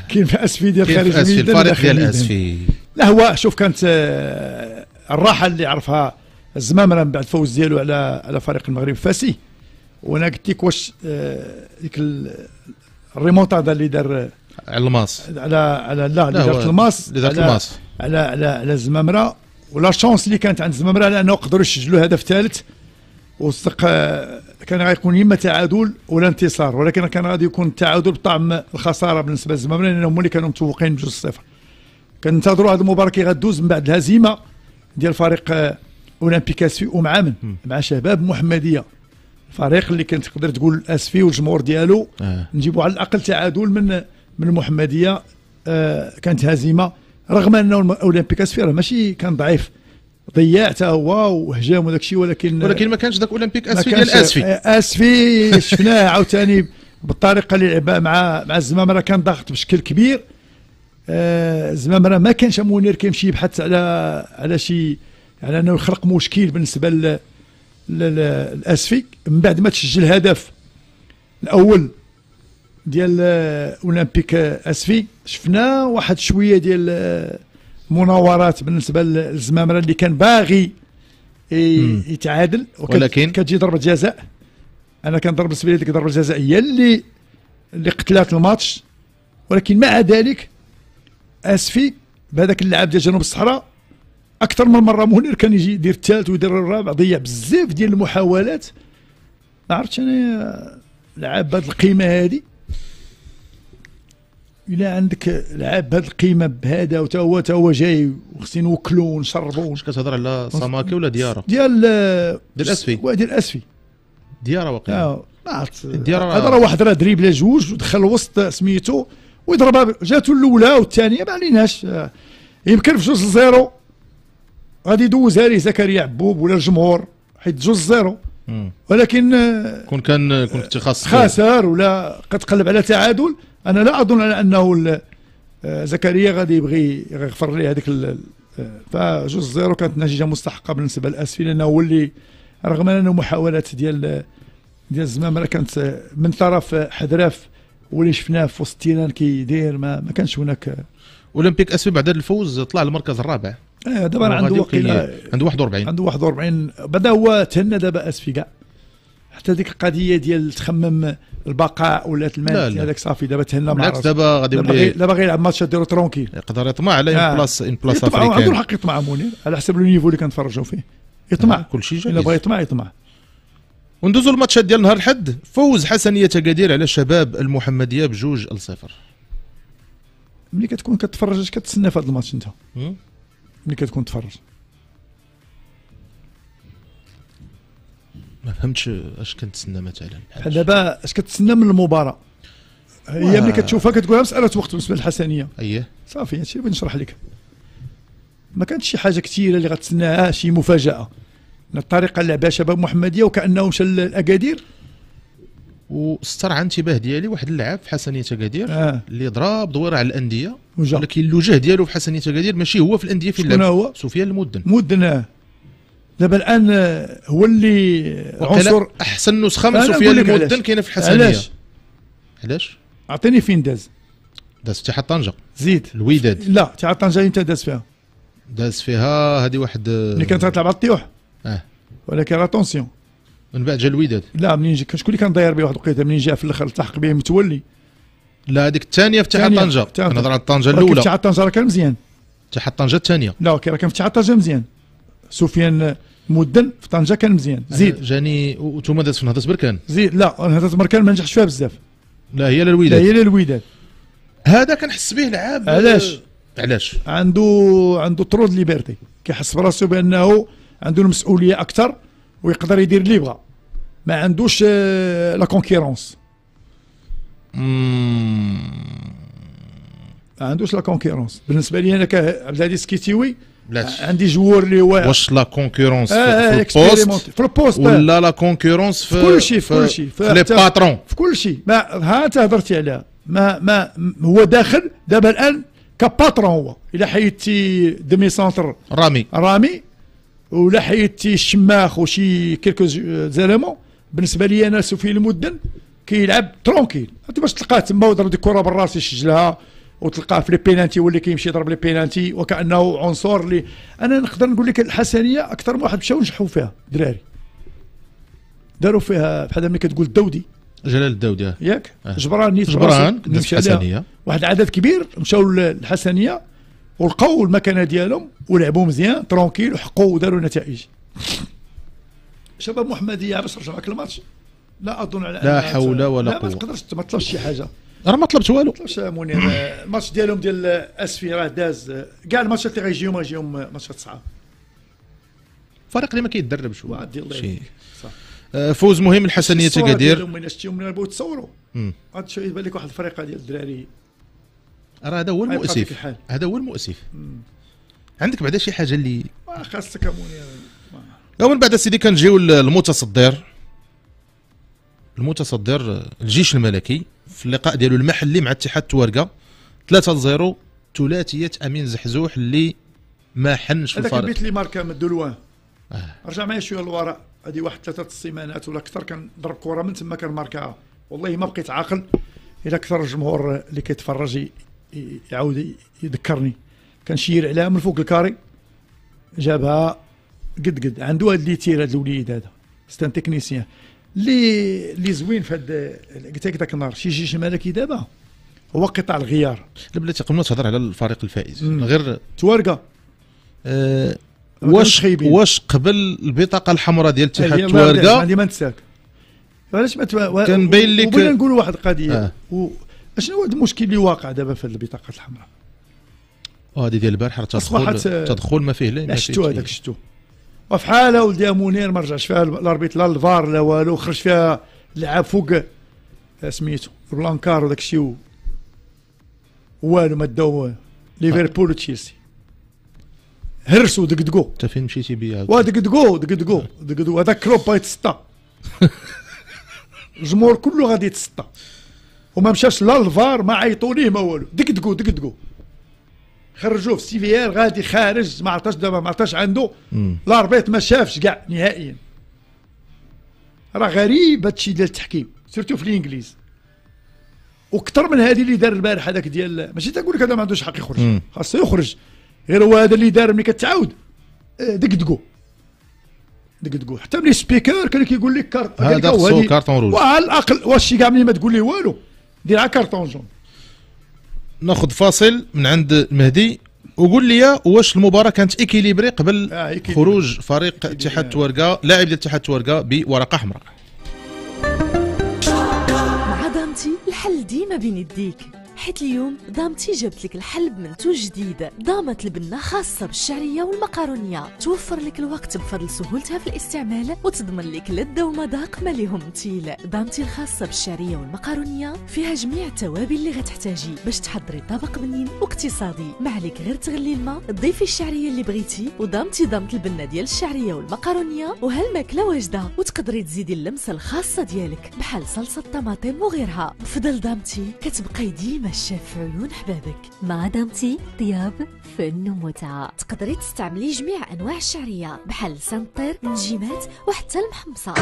كاين في اسفي ديال خارج الميدان الفريق ديال. اسفي لا هو شوف كانت آه، الراحة اللي عرفها الزمامرة من بعد الفوز ديالو على على فريق المغرب الفاسي وأنا قلت لك واش آه، ديك ال- الريمونتادا اللي دار على الماس على على لا اللي دارت الماس اللي دارت على- الماس. على على على الزمامرة ولا chance اللي كانت عند الزمامرة لأنه قدروا يسجلوا هدف ثالث وصدق آه، كان غيكون إما تعادل ولا انتصار ولكن كان غادي يكون التعادل بطعم الخسارة بالنسبة للزمامره لأنهم هما اللي كانوا متفوقين بجوج صفر. كننتظروا هذه المباراه كي غدوز من بعد الهزيمة ديال فريق آه، أولمبيك أسفي ومع من مع شباب محمدية. الفريق اللي كنت تقدر تقول أسفي والجمهور ديالو آه. نجيبوا على الأقل تعادل من من المحمدية آه كانت هزيمة رغم انه أولمبيك أسفي راه ماشي كان ضعيف. ضيع حتى هو وهجام وداك الشيء ولكن ولكن ما كانش ذاك أولمبيك اسفي ديال اسفي آه، اسفي شفناه [LAUGHS] عاوتاني بالطريقة اللي لعبها مع مع الزمامرة كان ضاغط بشكل كبير. آه، الزمامرة ما كانش منير كيمشي يبحث على على شي على أنه يخلق مشكل بالنسبة ل ل- ل- الاسفي من بعد ما تسجل الهدف الأول ديال آه، أولمبيك آه، اسفي شفنا واحد شوية ديال آه، مناورات بالنسبة للزمامرة اللي كان باغي يتعادل. ولكن؟ كتجي ضربة جزاء. أنا كنضرب بالنسبة لي ديك الضربه الجزائيه اللي اللي قتلات الماتش. ولكن مع ذلك آسفي بهذاك اللعب ديال جنوب الصحراء أكثر من مرة منير كان يجي يدير الثالث ويدير الرابع. ضيع بزاف ديال المحاولات. ما عرفتش أنا لعاب بهذه القيمة هذه. الا عندك لعاب بهذه القيمة بهذا وتا هو تا هو جاي وخصني نوكلو ونشربو واش كتهضر على ساماكي ولا ديارة؟ ديال ديال أسفي. وا ديال أسفي. ديالو واقيلا. آه، راه- هذا راه واحد راه dribbla جوج ودخل الوسط سميتو ويضربها جاتو الأولى والثانية ما عليناش. آه، يمكن في جوج لزيرو. غادي يدوزها ليه زكريا عبوب ولا الجمهور حيت جوج زيرو. ولكن آه، كون كان كون كنت خاص خسر ولا قد قلب على تعادل أنا لا أظن على أنه آه، زكريا غادي يبغي يغفر ليه هذيك آه، فجوج زيرو كانت نتيجة مستحقة بالنسبة للاسفي لأنه هو اللي رغم أنه محاولات ديال ديال الزمامرة راه كانت من طرف حذراف واللي شفناه في وسط ال terrain كيدير ما, ما كانش هناك أولمبيك اسفي بعد الفوز طلع للمركز الرابع. آه، دابا عنده واقيلا عنده 41 عنده 41 بدأ هو تهنى دابا اسفي كاع حتى ديك القضية ديال تخمم البقاء ولا لا، المال. هذاك صافي دابا تهنى مع بالعكس. دابا غادي يولي دابا غير يلعب ماتش ديالو tranquille. يقدر يطمع على آه. une place une place يطمع. عنده africaine الحق يطمع منير على حسب ال niveau اللي كنتفرجوا فيه. يطمع. كل شيء إلا جاهز بغى يطمع يطمع. وندوزو الماتشات ديال نهار الحد فوز حسنية تقادير على شباب المحمدية بجوج لصفر. ملي كتكون كتفرج اش كتسنى في هذا الماتش أنت. ملي كتكون تفرج. ما فهمتش اش كنتسنى مثلا. بحال دابا اش كتسنى من المباراة؟ هي. ملي كتشوفها كتقولها مسألة وقت بالنسبة للحسنية. اييه صافي هادشي اللي بغيت نشرح لك. ما كانتش شي حاجة كثيره اللي غتسناها شي مفاجأة. الطريقة اللي لعبها شباب محمدية وكانه مشى لاكادير واسترعى انتباه ديالي واحد اللاعب في حسنية تقادير آه. اللي ضرب دويرة على الأندية وجا. ولكن الوجه ديالو في حسنية تقادير ماشي هو في الأندية فين شكون لعب هو؟ سفيان المدن. مدن دابا الآن آه، هو اللي عنصر أحسن نسخة من سفيان المدن. كاينة في الحسنية. علاش؟ علاش؟ أعطيني فين داز؟ داز اتحاد طنجة. زيد. الوداد. لا اتحاد طنجة إمتى داز فيها. داز فيها هذه واحد ملي كانت غتلعب على الطيوح. آه. ولكن attention من بعد جا الوداد لا منين جا؟ شكون اللي كان داير به واحد الوقيته منين جا في الأخر التحق به متولي؟ لا هذيك الثانية الثانية. طنجة. كنهضر على طنجة الأولى. اتحاد طنجة راه كان مزيان. اتحاد طنجة الثانية. لا كان كان في اتحاد طنجة مزيان. سفيان مدن في طنجة كان مزيان. زيد. جاني وأنتم داز في نهضة بركان. زيد لا هذا مركان ما نجحش فيها بزاف. لا هي لا للوداد هي الوداد هذا كنحس به لعاب علاش؟ علاش؟ عنده عنده ترود ليبرتي. كيحس براسو بأنه عنده المسؤولية أكثر. ويقدر يدير اللي يبغى ما عندوش آه، لا كونكيرونس ما عندوش لا كونكيرونس بالنسبة لي أنا كعبد العزيز كيتيوي بلاتش عندي جوار اللي هو واش لا كونكورونس آه، آه، في البوست experimenté. في البوست ولا لا كونكورونس في في كل شيء في كل شيء. في لي باترون في كل شيء. ما ها أنت هضرتي عليها ما ما هو داخل دابا الآن ك patron هو. إلا حيدتي demi-centre رامي. رامي. ولا حيدتي الشماخ وشي quelques éléments بالنسبة لي أنا سفيان المدن كيلعب tranquille. أنت باش تلقاه تما ويضرب ديك الكره بالراس يسجلها وتلقاه في les penalties هو اللي كيمشي يضرب les penalties وكأنه عنصر اللي أنا نقدر نقول لك الحسنية أكثر من واحد مشاو نجحوا فيها دراري. داروا فيها بحال ملي كتقول الدودي جلال الداودي آه. ياك؟ آه. جبران نيت جبران مشى واحد العدد كبير مشاو للحسنية. ولقاو المكانه ديالهم ولعبوا مزيان tranquille وحققوا وداروا نتائج شباب محمديه باش نرجع معك الماتش لا أظن على لا حول ولا لا ما. تقدرش ما تطلبش شي حاجة. راه ما طلبت والو. طلبش منير الماتش ديالهم ديال أسفي راه داز. كاع الماتشات اللي غيجيهم غيجيهم ماتشات صعاب فريق اللي ما كيتدربش هو. وعد الله. يهديك. صح. آه، فوز مهم لحسنية الصورة تقادير ديالهم من شتيهم من تصوروا شوية يبان لك واحد الفريق ديال الدراري. راه هذا هو المؤسف. هذا هو المؤسف. عندك بعدا شي حاجة اللي خاصك منير ومن بعد سيدي كنجيو للمتصدر المتصدر. الجيش الملكي في اللقاء ديالو المحلي مع اتحاد توارقه 3 0 ثلاثية أمين زحزوح اللي ما حنش في هذاك الفريق البيت اللي ماركا من الدلوان آه. رجع معايا شوية للوراء. هذه واحد ثلاثة السيمانات ولا أكثر كنضرب كرة من تما كنماركاها والله ما بقيت عاقل الا كثر الجمهور اللي كيتفرج يعاود يذكرني كنشير عليها من فوق ال carré جابها قد قد عنده هاد les tirs هاد الوليد هذا c'est un technicien اللي اللي زوين في هاد قلت لك ذاك النهار شي جيش ملكي دابا هو قطاع الغيار لا بلاتي قبل ما تهضر على الفريق الفائز. غير توارقة ما واش. واش قبل البطاقة الحمراء ديال اتحاد ما توارقة ديما نتساك علاش ما. كان باين لك- وبغينا نقولوا واحد القضية آه. و... اشنو هو المشكل اللي واقع دابا في البطاقة الحمراء؟ هذه ديال البارح راه أصبحت، تدخل آه، تدخل ما فيه لا شيء. هذاك شفتو وفي حاله ولدي منير ما رجعش فيها الأربيط لا الفار لا والو خرج فيها لعب فوق آه، سميتو رولانكار وداك الشيء والو ما داو ليفربول وتشيلسي هرسوا دقدقوا انت فين مشيتي بيها ودقدقوا دقدقوا دقدقوا هذاك كلوب يتسطى الجمهور [LAUGHS] كله غادي يتسطى وما مشاش لا الفار ما عيطوا ليه ما والو. دقدقوا دقدقوا خرجوه في civière غادي خارج ما عرفاش دابا ما عرفاش عنده. ال arbitre ما شافش كاع نهائيا. راه غريب هادشي ديال التحكيم surtout في الإنجليز. وكثر من هذه اللي دار البارح هذاك ديال ماشي تقول لك هذا ما عندوش حق يخرج. خاصو يخرج. غير هو هذا اللي دار ملي كتعاود. آه، دقدقوا دقدقوا حتى ملي speaker كان كيقول لك كارت هذا خصو carton rouge. وعلى الأقل واش شي كاع ملي ما تقول ليه والو. دير على carton jaune. ناخذ فاصل من عند مهدي وقول لي واش المباراة كانت ايكيليبري قبل آه،. خروج فريق اتحاد تورقه لاعب ديال اتحاد تورقه بورقة حمراء مع دامتي الحل ديما بين يديك. حيت اليوم دامتي جابت لك الحل بمنتوج جديد دامة البنة خاصة بالشعرية والمقارونية. توفر لك الوقت بفضل سهولتها في الاستعمال وتضمن لك لذة ومذاق ما ليهم مثيل دامتي الخاصة بالشعرية والمقارونية فيها جميع التوابل اللي غتحتاجي باش تحضري طبق بنين واقتصادي. ما عليك غير تغلي الماء تضيفي الشعرية اللي بغيتي ودامتي دامة البنة ديال الشعرية والمقارونية وهالماكلة واجدة وتقدري تزيدي اللمسة الخاصة ديالك بحال صلصة الطماطم وغيرها. بفضل دامتي كتبقاي ديما الشاف عيون حبابك مع دامتي طياب فن ومتعة. تقدري تستعملي جميع أنواع الشعرية بحال سنطير النجيمات وحتى المحمصة.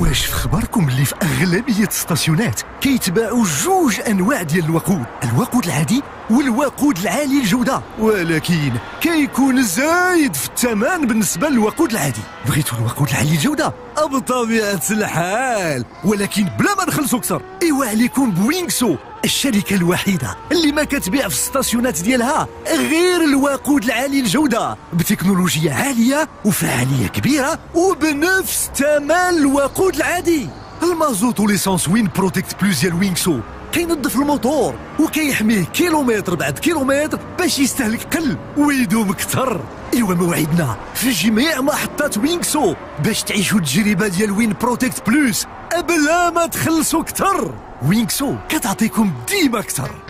واش في خبركم اللي في أغلبية الستاسيونات كيتباعوا جوج أنواع ديال الوقود؟ الوقود العادي والوقود العالي الجودة. ولكن كيكون زايد في الثمن بالنسبة للوقود العادي. بغيتوا الوقود العالي الجودة؟ بطبيعه الحال. ولكن بلا ما نخلصوا أكثر. إيوا عليكم ب Winxo. الشركة الوحيدة اللي ما كتبيع في الستاسيونات ديالها غير الوقود العالي الجودة بتكنولوجيا عالية وفعالية كبيرة وبنفس ثمن الوقود العادي. المازوت و l'essence Win Protect Plus ديال Winxo. كينظف الموتور وكيحميه كيلومتر بعد كيلومتر باش يستهلك قل ويدوم كتر إيوا موعدنا في جميع محطات Winxo باش تعيشوا التجربة ديال Win Protect Plus بلا ما تخلصوا كتر. Winxo كتعطيكم ديما كتر.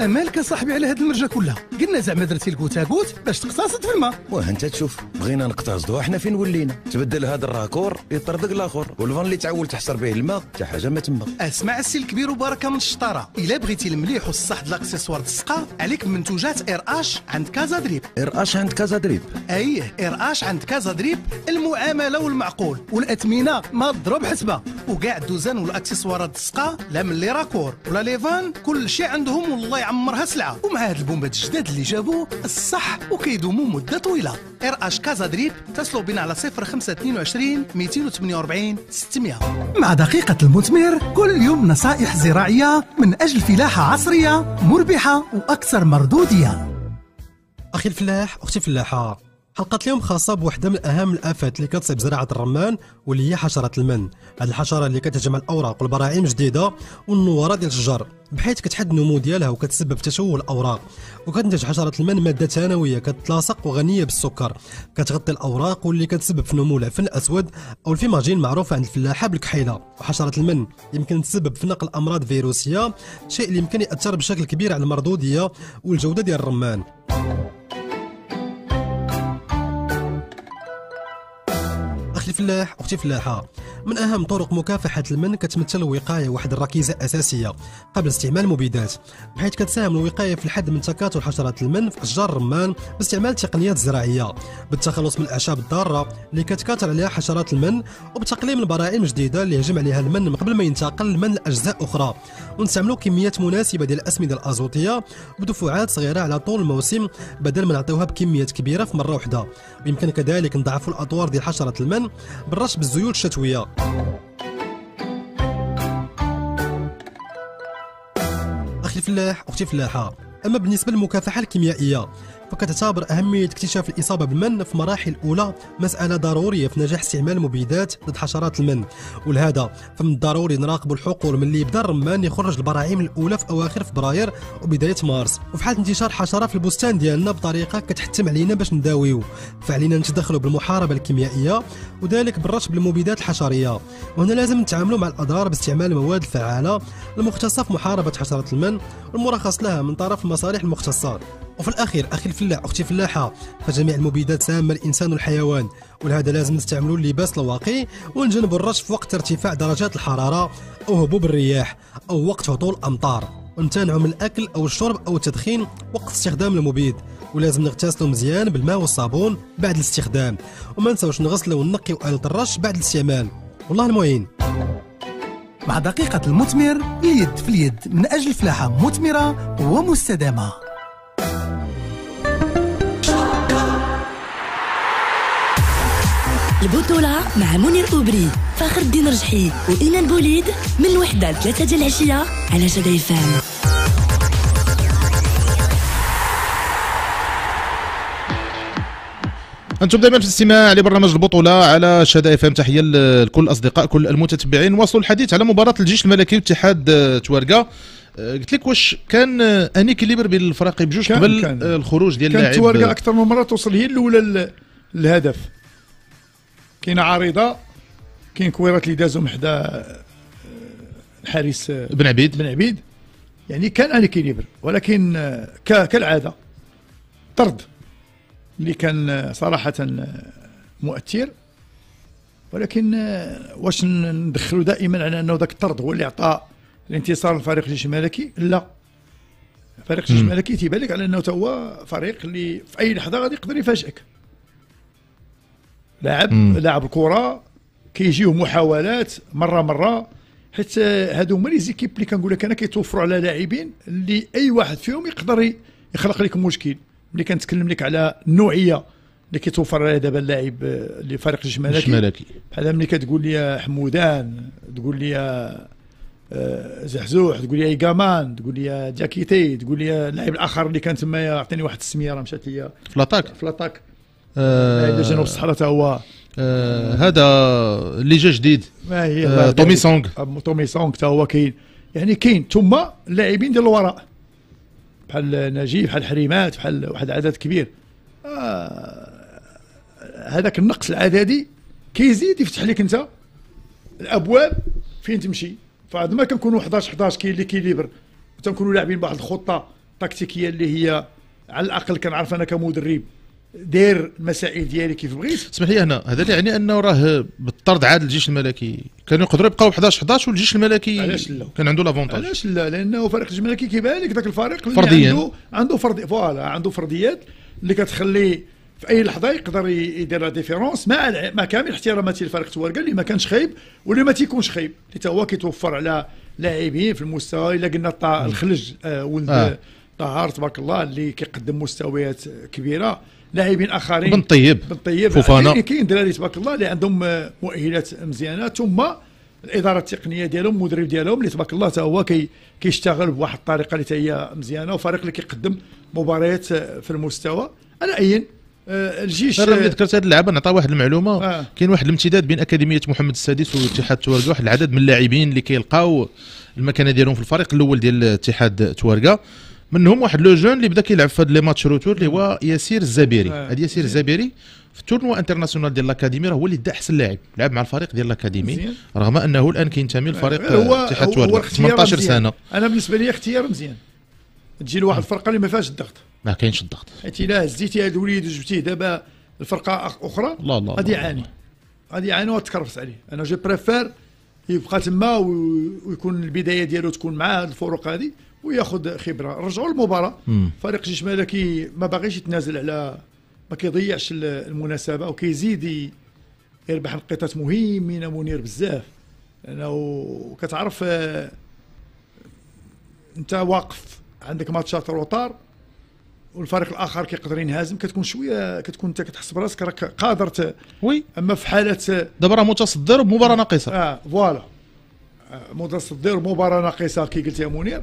آ مالك صاحبي على هاد المرجة كلها. قلنا زعما درتي ال goutte à goutte باش تقتصد في الماء واه أنت تشوف بغينا نقتصدوا إحنا فين ولينا. تبدل هذا ال raccord يطردق الآخر. و la vanne اللي تعول تحصر به الماء حتى حاجة ما تما. أسمع السي الكبير وبركه من الشطارة. إلا بغيتي المليح والصح ال accessoire السقا عليك بمنتوجات RH عند Casa Drip. RH عند Casa Drip. إيه RH عند Casa Drip المعاملة والمعقول. والاثمنه ما تضرب حسبة. وكاع الدوزان والأكسسوارات السقا لا من les raccords ولا les vannes كل شيء عندهم والله يعمرها سلعة. ومع هاد البومبات الجداد اللي جابوا الصح وكيدوموا مدة طويلة. RH Casa Drip اتصلوا بنا على 0522 248 600 مع دقيقة المثمر كل يوم نصائح زراعية من أجل فلاحة عصرية مربحة وأكثر مردودية. أخي الفلاح أختي الفلاحة حلقة اليوم خاصة بوحدة من أهم الآفات اللي كتصيب زراعة الرمان واللي هي حشرة المن. هذه الحشرة اللي كتهجم الأوراق والبراعم الجديدة والنوارة ديال الشجر بحيث كتحد النمو ديالها وكتسبب تشوه الأوراق. وكتنتج حشرة المن مادة ثانوية كتلاصق وغنية بالسكر. كتغطي الأوراق واللي كتسبب في نمو العفن الأسود أو الفيماجين معروفة عند الفلاحة بالكحيلة. وحشرة المن يمكن تسبب في نقل أمراض فيروسية شيء اللي يمكن يأثر بشكل كبير على المردودية والجودة ديال الرمان. أخي الفلاح أختي الفلاحه من أهم طرق مكافحة المن كتمثل الوقاية واحد الركيزة أساسية قبل استعمال المبيدات. بحيث كتساهم الوقاية في الحد من تكاثر حشرات المن في أشجار الرمان باستعمال التقنيات الزراعيه بالتخلص من الأعشاب الضارة اللي كتكاثر عليها حشرات المن وبتقليم البراعم الجديدة اللي يهجم عليها المن من قبل ما ينتقل المن لأجزاء أخرى. ونستعملوا كميات مناسبة ديال الأسمدة الازوتيه بدفعات صغيرة على طول الموسم بدل ما نعطيوها بكميات كبيرة في مرة واحدة ويمكن كذلك نضعفوا الأطوار ديال حشرة المن بالرش بالزيوت الشتويه أخي الفلاح أختي الفلاحه أما بالنسبة للمكافحة الكيميائية فكتعتبر أهمية اكتشاف الإصابة بالمن في مراحل الأولى مسألة ضرورية في نجاح استعمال المبيدات ضد حشرات المن. ولهذا فمن الضروري نراقبوا الحقول ملي يبدأ الرمان يخرج البراعيم الأولى في أواخر فبراير وبداية مارس. وفي حال انتشار حشرة في البستان ديالنا بطريقة كتحتم علينا باش نداويو. فعلينا نتدخلوا بالمحاربة الكيميائية وذلك بالرش بالمبيدات الحشرية. وهنا لازم نتعاملوا مع الأضرار باستعمال المواد الفعالة المختصة في محاربة حشرات المن والمرخص لها من طرف المصالح المختصات. وفي الأخير أخي الفلاح أختي الفلاحة فجميع المبيدات سامة للانسان والحيوان. ولهذا لازم نستعملوا اللباس الواقي ونجنبوا الرش في وقت ارتفاع درجات الحرارة أو هبوب الرياح أو وقت هطول الأمطار. ونمتنعوا من الأكل أو الشرب أو التدخين وقت استخدام المبيد. ولازم نغتسلوا مزيان بالماء والصابون بعد الاستخدام. وما نساوش نغسلوا ونقيوا آلة الرش بعد الاستعمال. والله المعين. مع دقيقة المثمر اليد في اليد من أجل فلاحة مثمرة ومستدامة. البطولة مع منير أوبري فخر الدين رجحي وإيمان بوليد من الوحدة لثلاثة ديال العشية على شدا FM أنتم دائما في الاستماع لبرنامج البطولة على شدا FM. تحية لكل الاصدقاء كل المتتبعين. نواصلوا الحديث على مباراة الجيش الملكي واتحاد آه، توارقه آه، قلت لك واش كان آه، un équilibre بين الفريقين بجوج كان- قبل كان. الخروج ديال اللاعب؟ توارقه أكثر من مرة توصل هي الأولى لل- للهدف. كاينة عارضه كاين كويرات اللي دازوا من حدا آه، الحارس آه، بن عبيد. بن عبيد. يعني كان ان اكيليبر ولكن آه، كالعاده طرد اللي كان صراحة مؤثر. ولكن واش ندخلوا دائما على أنه ذاك الطرد هو اللي عطى الانتصار للفريق الجيش الملكي؟ لا. فريق الجيش. الملكي تيبان لك على أنه تا هو فريق اللي في أي لحظة غادي يقدر يفاجئك. لاعب. لاعب الكره كيجيو محاولات مرة مرة. حيت آه، هادو هما les équipes اللي كنقول لك أنا كيتوفروا على لاعبين اللي أي واحد فيهم يقدر يخلق لك مشكل. ملي كنتكلم لك على النوعية اللي كيتوفر على دابا اللاعب آه، اللي فريق الجيش الملكي الجيش الملكي. بحال ملي كتقول لي حمودان تقول لي آه، زحزوح تقول لي ايكامان تقول لي جاكيتي تقول لي اللاعب الآخر اللي كان تما عطيني واحد السميه راه مشات لي في l'attaque في l'attaque آه، جنوب الصحراء تا هو. آه، هذا اللي جا جديد آه، الله تومي. سونغ. تومي سونغ تا هو كاين. يعني كاين ثم اللاعبين ديال الوراء. بحال نجيب بحال حريمات بحال واحد العدد كبير. آه هذاك النقص العددي كيزيد يفتح لك أنت الأبواب فين تمشي. فعندما ما كنكونوا 11 11 كاين l'équilibre. تنكونوا لاعبين بواحد الخطة تكتيكيه اللي هي على الأقل كنعرف أنا كمدرب. داير المسائل ديالي كيف بغيت اسمح لي هنا هذا اللي يعني أنه راه بالطرد عاد الجيش الملكي كانوا يقدروا يبقاو 11 11 والجيش الملكي علاش لا؟ كان عنده l'avantage علاش لا لأنه فريق الجيش الملكي كيبان لك ذاك الفريق فردياً. عنده عنده فرض voilà عنده فرديات اللي كتخليه في أي لحظة يقدر يدير la différence مع مع كامل احتراماتي لفريق توارقه اللي ما كانش خايب واللي ما تيكونش خايب اللي تا هو كيتوفر على لاعبين في المستوى إلا قلنا الخلج آه ولد. آه. طهار تبارك الله اللي كيقدم مستويات كبيرة لاعبين آخرين بن طيب. بن طيب فوفانا. كاين- دراري تبارك الله اللي عندهم آه، مؤهلات مزيانة ثم الإدارة التقنية ديالهم المدرب ديالهم اللي تبارك الله تا هو كي كيشتغل بواحد الطريقة اللي هي مزيانة وفريق اللي كيقدم مباريات آه، في المستوى على أي آه، الجيش أنا ملي ذكرت هذه اللعبة نعطي واحد المعلومة آه. كاين واحد الامتداد بين أكاديمية محمد السادس واتحاد توارقه واحد العدد من اللاعبين اللي كيلقاو المكانة ديالهم في الفريق الأول ديال اتحاد توارقه منهم واحد le jeune اللي بدا كيلعب في هاد les matchs retour اللي هو ياسير الزبيري. آه. هاد ياسير الزبيري في ال tournoi international ديال الاكاديمي راه هو اللي دا أحسن لاعب لعب مع الفريق ديال الاكاديمي. رغم أنه الآن كينتمي لفريق هو آه، اتحاد هو- هو توارقه اختيار 18 مزيان. سنة. أنا بالنسبة لي اختيار مزيان. تجي لواحد الفرقة اللي ما فيهاش الضغط. ما كاينش الضغط. حيت إلا هزيتي هذا الوليد وجبتيه دابا الفرقة أخرى لا لا غادي. يعاني. غادي يعاني وتكرفس عليه. أنا je préfère يبقى تما ويكون البداية ديالو تكون مع هذه الفروق هذه وياخذ خبرة. رجعوا للمباراه. فريق جيش ملكي ما باغيش يتنازل على ما كيضيعش ال- المناسبة وكيزيد يربح نقاطات مهمين منير بزاف. لأنه كتعرف آه، أنت واقف عندك ماتشات retard والفريق الآخر كيقدر ينهزم. كتكون شوية كتكون أنت كتحس براسك راك قادر. Oui. أما في حالة دابا راه متصدر بمباراه ناقصة. آه voilà. آه، متصدر مباراة ناقصة كي قلت يا منير.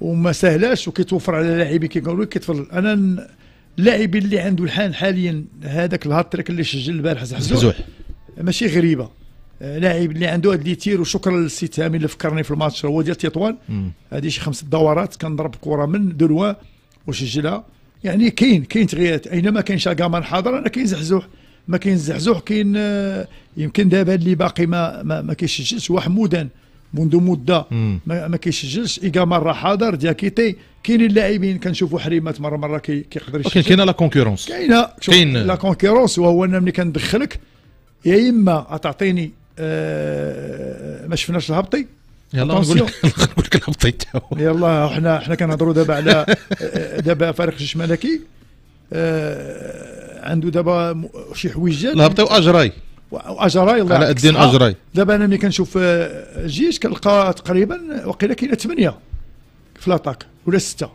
وما سهلاش وكيتوفر على لاعبين كيقولوا لك كيتفضل. أنا اللاعبين اللي عنده الحال حاليا هذاك الهاتريك اللي سجل البارح زحزوح زحزوح. ماشي غريبة. آه، لاعب اللي عنده هاد les tirs وشكرا للسي تامي اللي فكرني في الماتش هو ديال تطوان. هذه شي خمس دورات كنضرب كرة من دلوا وسجلها. يعني كاين كاين تغييرات. أينما كاين شاكامان حاضر أنا كاين زحزوح ما كاين زحزوح كاين آه، يمكن دابا اللي باقي ما ما, ما كيسجلش. هو حمودان منذ مدة. مم. ما, ما كيسجلش. ايكامان راه حاضر دياكيتي كاينين اللاعبين كنشوفوا حريمات مرة مرة كي كيقدر يسجل. كاينة لا concurrence كاينة. كاين- لا concurrence وهو أنا ملي كندخلك يا إما تعطيني آه ما شفناش الهبطي. يلا نقول. لك [LAUGHS] نقول لك الهبطي. يلا حنا حنا كنهضروا دابا على آه، دابا فريق جيش ملكي. آه عنده دابا شي حويجات. الهبطي وأجراي. وأجراي الله. يعطيك الدين الصحة. أجراي. دابا أنا ملي كنشوف آه، الجيش كنلقى تقريبا وقيله كاينة ثمانية في لاطاك ولا ستة.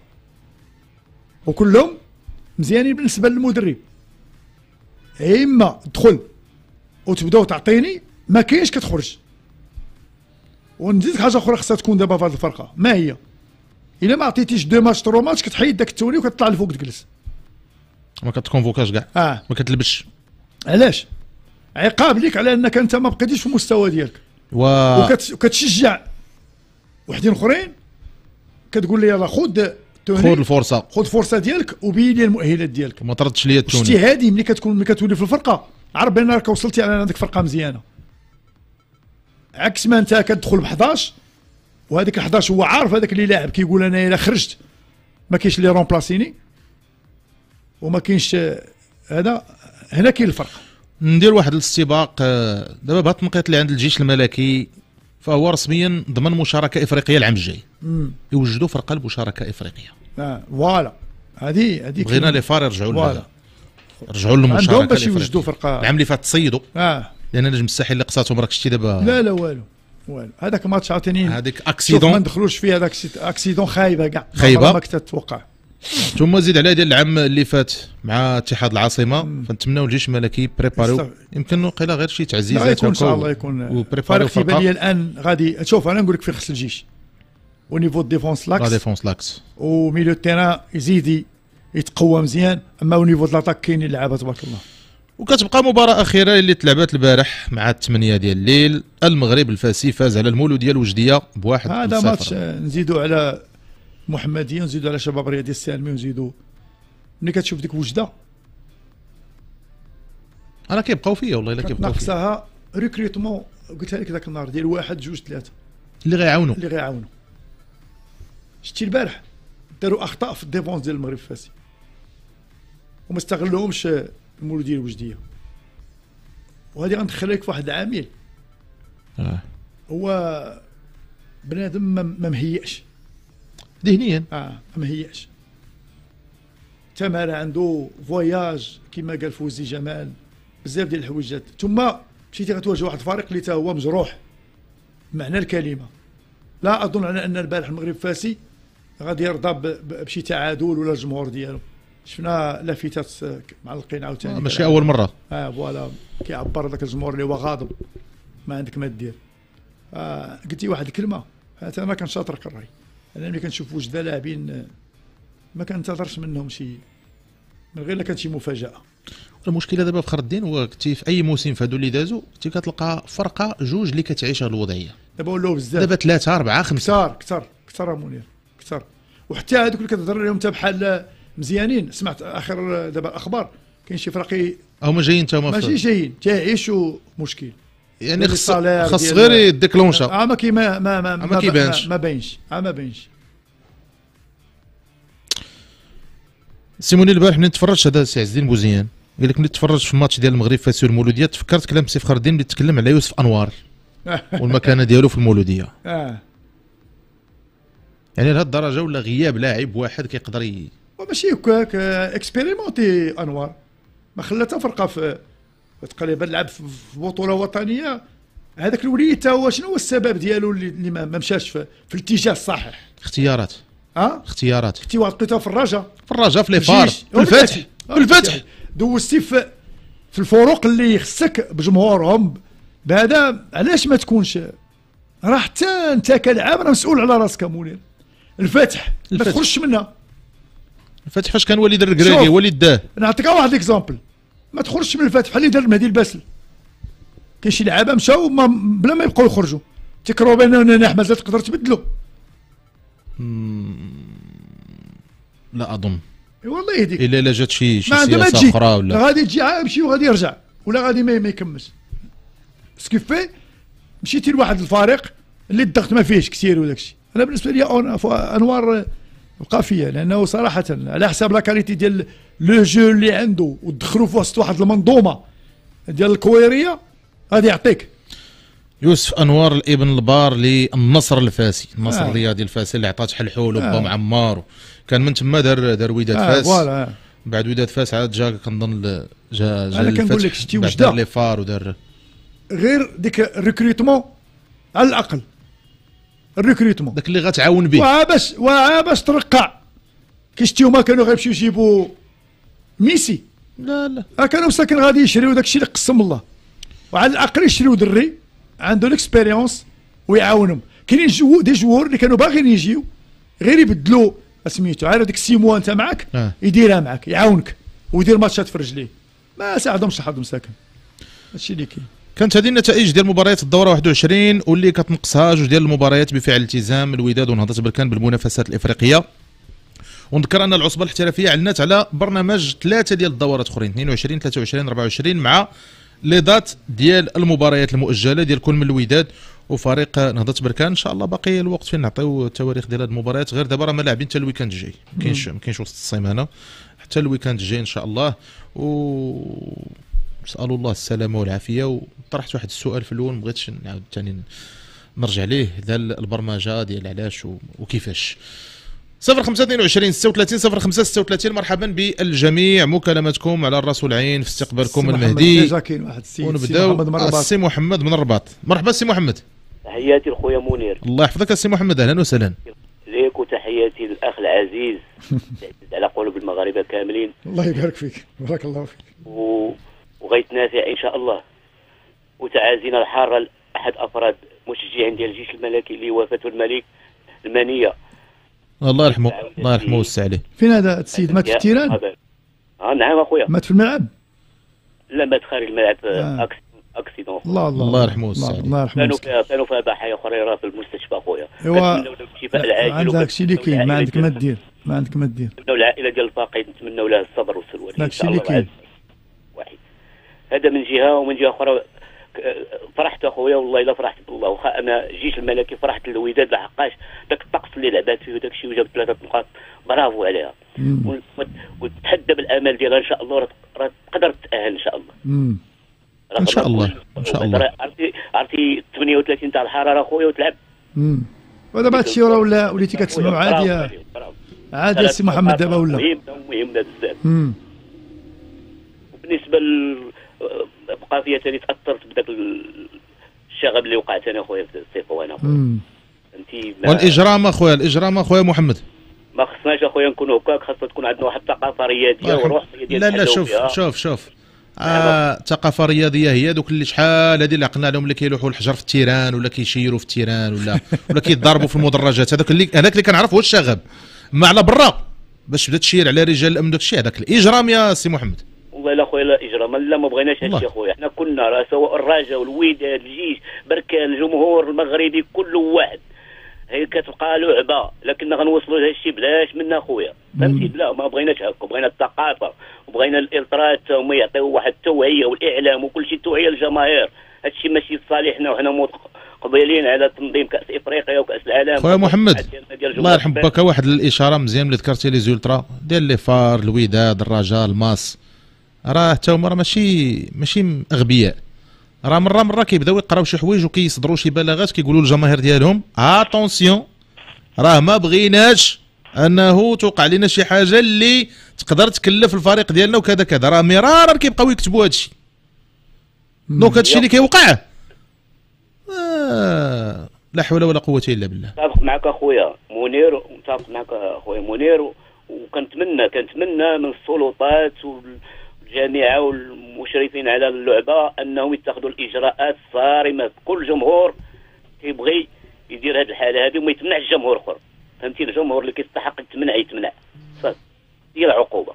وكلهم مزيانين بالنسبة للمدرب. يا إما تدخل وتبداو تعطيني ما كاينش كتخرج. ونزيدك حاجة أخرى خصها تكون دابا في هذه الفرقة. ما هي؟ إلا ما عطيتيش deux matchs trois matchs كتحيد داك ال tenue وكتطلع لفوق تجلس. ما كتكونفوكاش كاع؟ آه. ما كتلبسش؟ علاش؟ عقاب ليك على أنك أنت ما بقيتيش في المستوى ديالك. و وكت... وكتشجع. وحدين أخرين كتقول لي يلا خذ tenue. خذ الفرصة. خذ فرصة ديالك وبين لي المؤهلات ديالك. ما تردش ليا ال tenue اجتهادي ملي كتكون ملي كتولي في الفرقة. عرف بأن راك وصلتي على هذيك فرقة مزيانة. عكس ما أنت كتدخل ب 11 وهذيك ال 11 هو عارف هذاك اللي لاعب كيقول أنا إلا خرجت ما كاينش اللي رومبلاسيني وما كاينش هذا. هنا كاين الفرق. ندير واحد الاستباق آه، دابا بهذا التنقيط اللي عند الجيش الملكي فهو رسميا ضمن مشاركة إفريقية العام الجاي. يوجدوا في قلب مشاركة إفريقية. آه voilà. هذه هذه بغينا les FAR يرجعوا لها رجعوا للمشاركه عندهم باش. يوجدوا فرقه العام اللي فات تصيدوا. آه. لأن نجم الساحل اللي قصاتهم راك شتي دابا. لا لا والو. والو. هذاك ماتش عاوتاني. هذيك شوف ما accident ندخلوش فيه هذاك accident خايبة كاع. خايبة. عمرها ما كنت تتوقع. ثم زيد عليها ديال العام اللي فات مع اتحاد العاصمة. فنتمناو الجيش الملكي بريباريو. يمكن وقيلا غير شي لا تعزيزات إن شاء الله يكون وبريباريو فريق تيبان لي فرقه الآن غادي شوف أنا نقول لك في خص الجيش. au niveau défense لا l'axe défense l'axe و milieu terrain يزيد يتقوى مزيان اما au niveau de l'attaque كاينين لعابه تبارك الله وكتبقى مباراة أخيرة اللي تلعبات البارح مع الثمانية ديال الليل. المغرب الفاسي فاز على المولودية ديال وجدية بواحد هذا. ماتش آه، نزيدوا على محمديه نزيدوا على شباب رياضي السالمي ونزيدوا ملي كتشوف ديك وجدة أنا كيبقاو فيا والله إلا كيبقاو ناقصها recrutement قلتها لك ذاك النهار ديال واحد جوج ثلاثة. اللي غيعاونوا. اللي غيعاونوا. شتي البارح داروا أخطاء في ال défense ديال المغرب الفاسي. وما استغلوهمش المولودية الوجدية. وهذه غندخلك في واحد العامل. آه. هو بنادم ما ما مهيأش. ذهنيا. آه ما مهيأش ثم را عنده voyage كما قال فوزي جمال بزاف ديال الحويجات. ثم مشيتي غتواجه واحد الفريق اللي تا هو مجروح. معنى الكلمة. لا أظن على أن البارح المغرب الفاسي غادي يرضى بشي تعادل ولا الجمهور ديالو. شفنا لافتات آه، معلقين عاوتاني. آه، ماشي أول مرة. آه voilà. كيعبر ذاك الجمهور اللي هو غاضب. ما عندك ما دير. آه قلتي واحد الكلمة. حتى أنا كنشاطرك الرأي. أنا ملي كنشوف وجده لاعبين ما كنتظرش منهم شي من غير لا كانت شي مفاجأة. المشكلة دابا فخر الدين هو كنتي في أي موسم في هادو اللي دازوا كنتي كتلقى فرقة جوج اللي كتعيش هاد الوضعية. دابا ولاو بزاف. دابا ثلاثة أربعة خمسة. كثار كثار كثار منير كثار وحتى هذوك اللي كتهضر عليهم انت بحال مزيانين. سمعت آخر دابا الأخبار كاين شي فرق هما جايين تا هما ماشي جايين تعيشوا مشكل. يعني خص خص غير يديكلونشا آه ما كي ما ما ما, ما كيبانش. ما باينش آه ما باينش سيموني البارح ملي تفرجت هذا سي عز الدين بوزيان قال لك ملي تفرجت في الماتش ديال المغرب فاسي والمولودية تفكرت كلام سي فخر الدين اللي تكلم على يوسف أنوار [LAUGHS] والمكانة ديالو في المولودية. آه. يعني لهذه الدرجة ولا غياب لاعب واحد كيقدر. ماشي هكاك آه، expérimenté أنوار. ما خلى حتى فرقة في تقريبا لعب في بطولة وطنية. هذاك الوليد هو شنو هو السبب ديالو اللي, ما مشاش في, في الاتجاه الصحيح؟ اختيارات. ها؟ اختيارات. واحد لقيتها في الرجاء. في الرجاء في les FAR الجيش. في الفتح في الفتح دوزتي في في الفروق اللي خصك بجمهورهم. بهذا علاش ما تكونش؟ راه حتى انت كلاعب راه مسؤول على راسك منير الفتح ما. تخرجش منها. الفتح فاش كان وليد الركراكي. وليد داه نعطيك واحد exemple ما تخرجش من الفتح بحال اللي دار مهدي الباسل. كاين شي لعابة مشاو بلا ما يبقاو يخرجوا. تكرهوا بأن أحمد تقدر تبدلو لا أظن. والله يهديك. الا لا جات شي شي سياسة أخرى ولا؟ غادي تجي يمشي وغادي يرجع. ولا غادي ما يكملش. ce que في مشيتي لواحد الفريق اللي الضغط ما فيهش كثير وداك الشيء. أنا بالنسبة لي أنوار بقى فيا لأنه صراحة على حساب la qualité ديال le jeu اللي عنده ودخلوا في وسط واحد المنظومة ديال الكويرية؟ غادي يعطيك. يوسف أنوار الإبن البار للنصر الفاسي. النصر آه. الرياضي الفاسي اللي عطات حلحول آه. وبا معمار كان من تما دار دار وداد آه، فاس. آه. بعد وداد فاس عاد جا كنظن جا جا أنا كنقول لك شتي وجدة. دار les phares ودار. غير ديك le recrutement على الأقل. Le recrutement. داك اللي غتعاون به. وعا باش وعا باش ترقع. كي شتي هما كانوا غيمشيو يجيبوا ميسي. لا لا. ها كانوا مساكن غادي يشريو داك الشيء اللي قسم الله. وعلى الأقل يشريو دري عنده l'expérience ويعاونهم. كاينين des joueurs اللي كانوا باغيين يجيو غير يبدلوا سميتو عارف ديك السي موا أنت معاك؟ آه. يديرها معاك يعاونك ويدير ماتشات في رجليه. ما ساعدهمش الحظ مساكن هادشي اللي كاين. كانت هذه النتائج ديال مباريات الدورة 21 واللي كتنقصها جوج ديال المباريات بفعل التزام الوداد ونهضه بركان بالمنافسات الإفريقية. ونذكر أن العصبة الاحترافية أعلنت على برنامج ثلاثة ديال الدورات اخرين 22 23 24 مع les dates ديال المباريات المؤجلة ديال كل من الوداد وفريق نهضة بركان إن شاء الله باقي الوقت فين نعطيو التواريخ ديال هذه المباريات غير دابا راه ما لاعبين حتى le weekend الجاي. ما كاينش ما كاينش وسط السيمانة. حتى le weekend الجاي إن شاء الله. و نسالوا الله السلامة والعافية. وطرحت واحد السؤال في الأول ما بغيتش نعاود ثاني نرجع ليه. ديال البرمجة ديال علاش وكيفاش؟ 0522 36 05 36 مرحبا بالجميع. مكالمتكم على الرأس والعين في استقبالكم المهدي. ونبداو. السي محمد من الرباط. مرحبا السي محمد. تحياتي لخويا منير. الله يحفظك السي محمد. أهلا وسهلا. ليك وتحياتي للأخ العزيز. [LAUGHS] على قلوب المغاربه كاملين. الله يبارك فيك. بارك الله فيك. و... وغيتنا نافع إن شاء الله. وتعازينا الحارة لاحد أفراد مشجعين ديال الجيش الملكي اللي وفاته الملك المنية. الله يرحمه الله يرحمه ويوسع عليه. فين هذا السيد؟ مات في terrain؟ آه نعم أخويا. مات في الملعب؟ لا مات خارج الملعب آه. acc... accident الله الله. الله يرحمه ويوسع الله, عليه. الله يرحمه كانوا كانوا فيها ضحايا اخرين راه في المستشفى أخويا. ايوا الشفاء العاجل عندك داكشي اللي كاين ما عندك ما دير ما عندك ما دير نتمنوا العائله ديال الفاقد نتمنوا له الصبر والسلوى. ان داكشي شاء اللي الله كاين. واحد. هذا من جهة ومن جهة أخرى فرحت اخويا والله الا فرحت بالله واخا أنا الجيش الملكي فرحت الوداد لحقاش داك الطقس اللي لعبات فيه وداك الشيء وجاب ثلاثة نقاط برافو عليها وتحدى بالامال ديالها ان شاء الله راه تقدر تاهل ان شاء الله. ان شاء الله ان شاء الله عرفتي عرفتي 38 تاع الحراره اخويا وتلعب. ودابا هذا الشيء راه ولا وليتي كتسمعوا عادي عادي سي محمد دابا ولا مهم مهم بزاف. بالنسبة بقى فيها ثاني تاثرت بداك الشغب اللي وقعت أنا خويا في الصيف وأنا مم. فهمتي والإجرام أخويا الإجرام أخويا محمد. ما خصناش أخويا نكونوا هكاك خاصنا تكون عندنا واحد الثقافة رياضيه وروح ديال لا لا شوف فيها. شوف شوف. آه ثقافه رياضيه هي دوك اللي شحال هذه اللي عقلنا عليهم اللي كيلوحوا الحجر في le terrain ولا كيشيروا في التيران ولا [LAUGHS] ولا كيضربوا في المدرجات. هذاك اللي هذاك اللي كنعرف هو الشغب. ما على برا. باش تبدا تشير على رجال الأمن داك الشيء. هذاك الإجرام يا سي محمد. والله لا خويا لا اجرام لا ما بغيناش. هادشي اخويا حنا كنا سواء الرجاء والوداد الجيش بركان الجمهور المغربي كل واحد. هي كتبقى لعبه لكن غنوصلوا لهذا الشيء بلاش منا اخويا فهمتي؟ لا ما بغيناش هكا. بغينا الثقافة وبغينا الالترات هما يعطيو واحد التوعية والإعلام وكل شيء توعيه للجماهير. هذا الشيء ماشي في صالحنا وحنا مقبلين على تنظيم كأس إفريقيا وكأس العالم. خويا محمد الله يرحم. باك واحد الإشارة مزيان اللي ذكرتي لي les ultras ديال les phares الوداد الرجاء الماس راه حتى هما راه ماشي ماشي أغبياء. راه مرة مرة كيبداو يقراو شي حوايج وكيصدروا شي بلاغات كيقولوا للجماهير ديالهم attention راه ما بغيناش أنه توقع لنا شي حاجة اللي تقدر تكلف الفريق ديالنا وكذا كذا. راه مرارا كيبقاو يكتبوا هادشي. دونك هادشي اللي كيوقع. آه لا حول ولا قوة إلا بالله. متفق معك أخويا. منير متفق معك أخويا. منير و- وكنتمنى كنتمنى من السلطات والجامعة والمشرفين على اللعبة أنهم يتخذوا الإجراءات الصارمه كل جمهور كيبغي يدير هذه الحالة هذه وما يتمنعش جمهور أخر. فهمتي؟ الجمهور اللي كيستحق يتمنع يتمنع. صافي. هي العقوبة.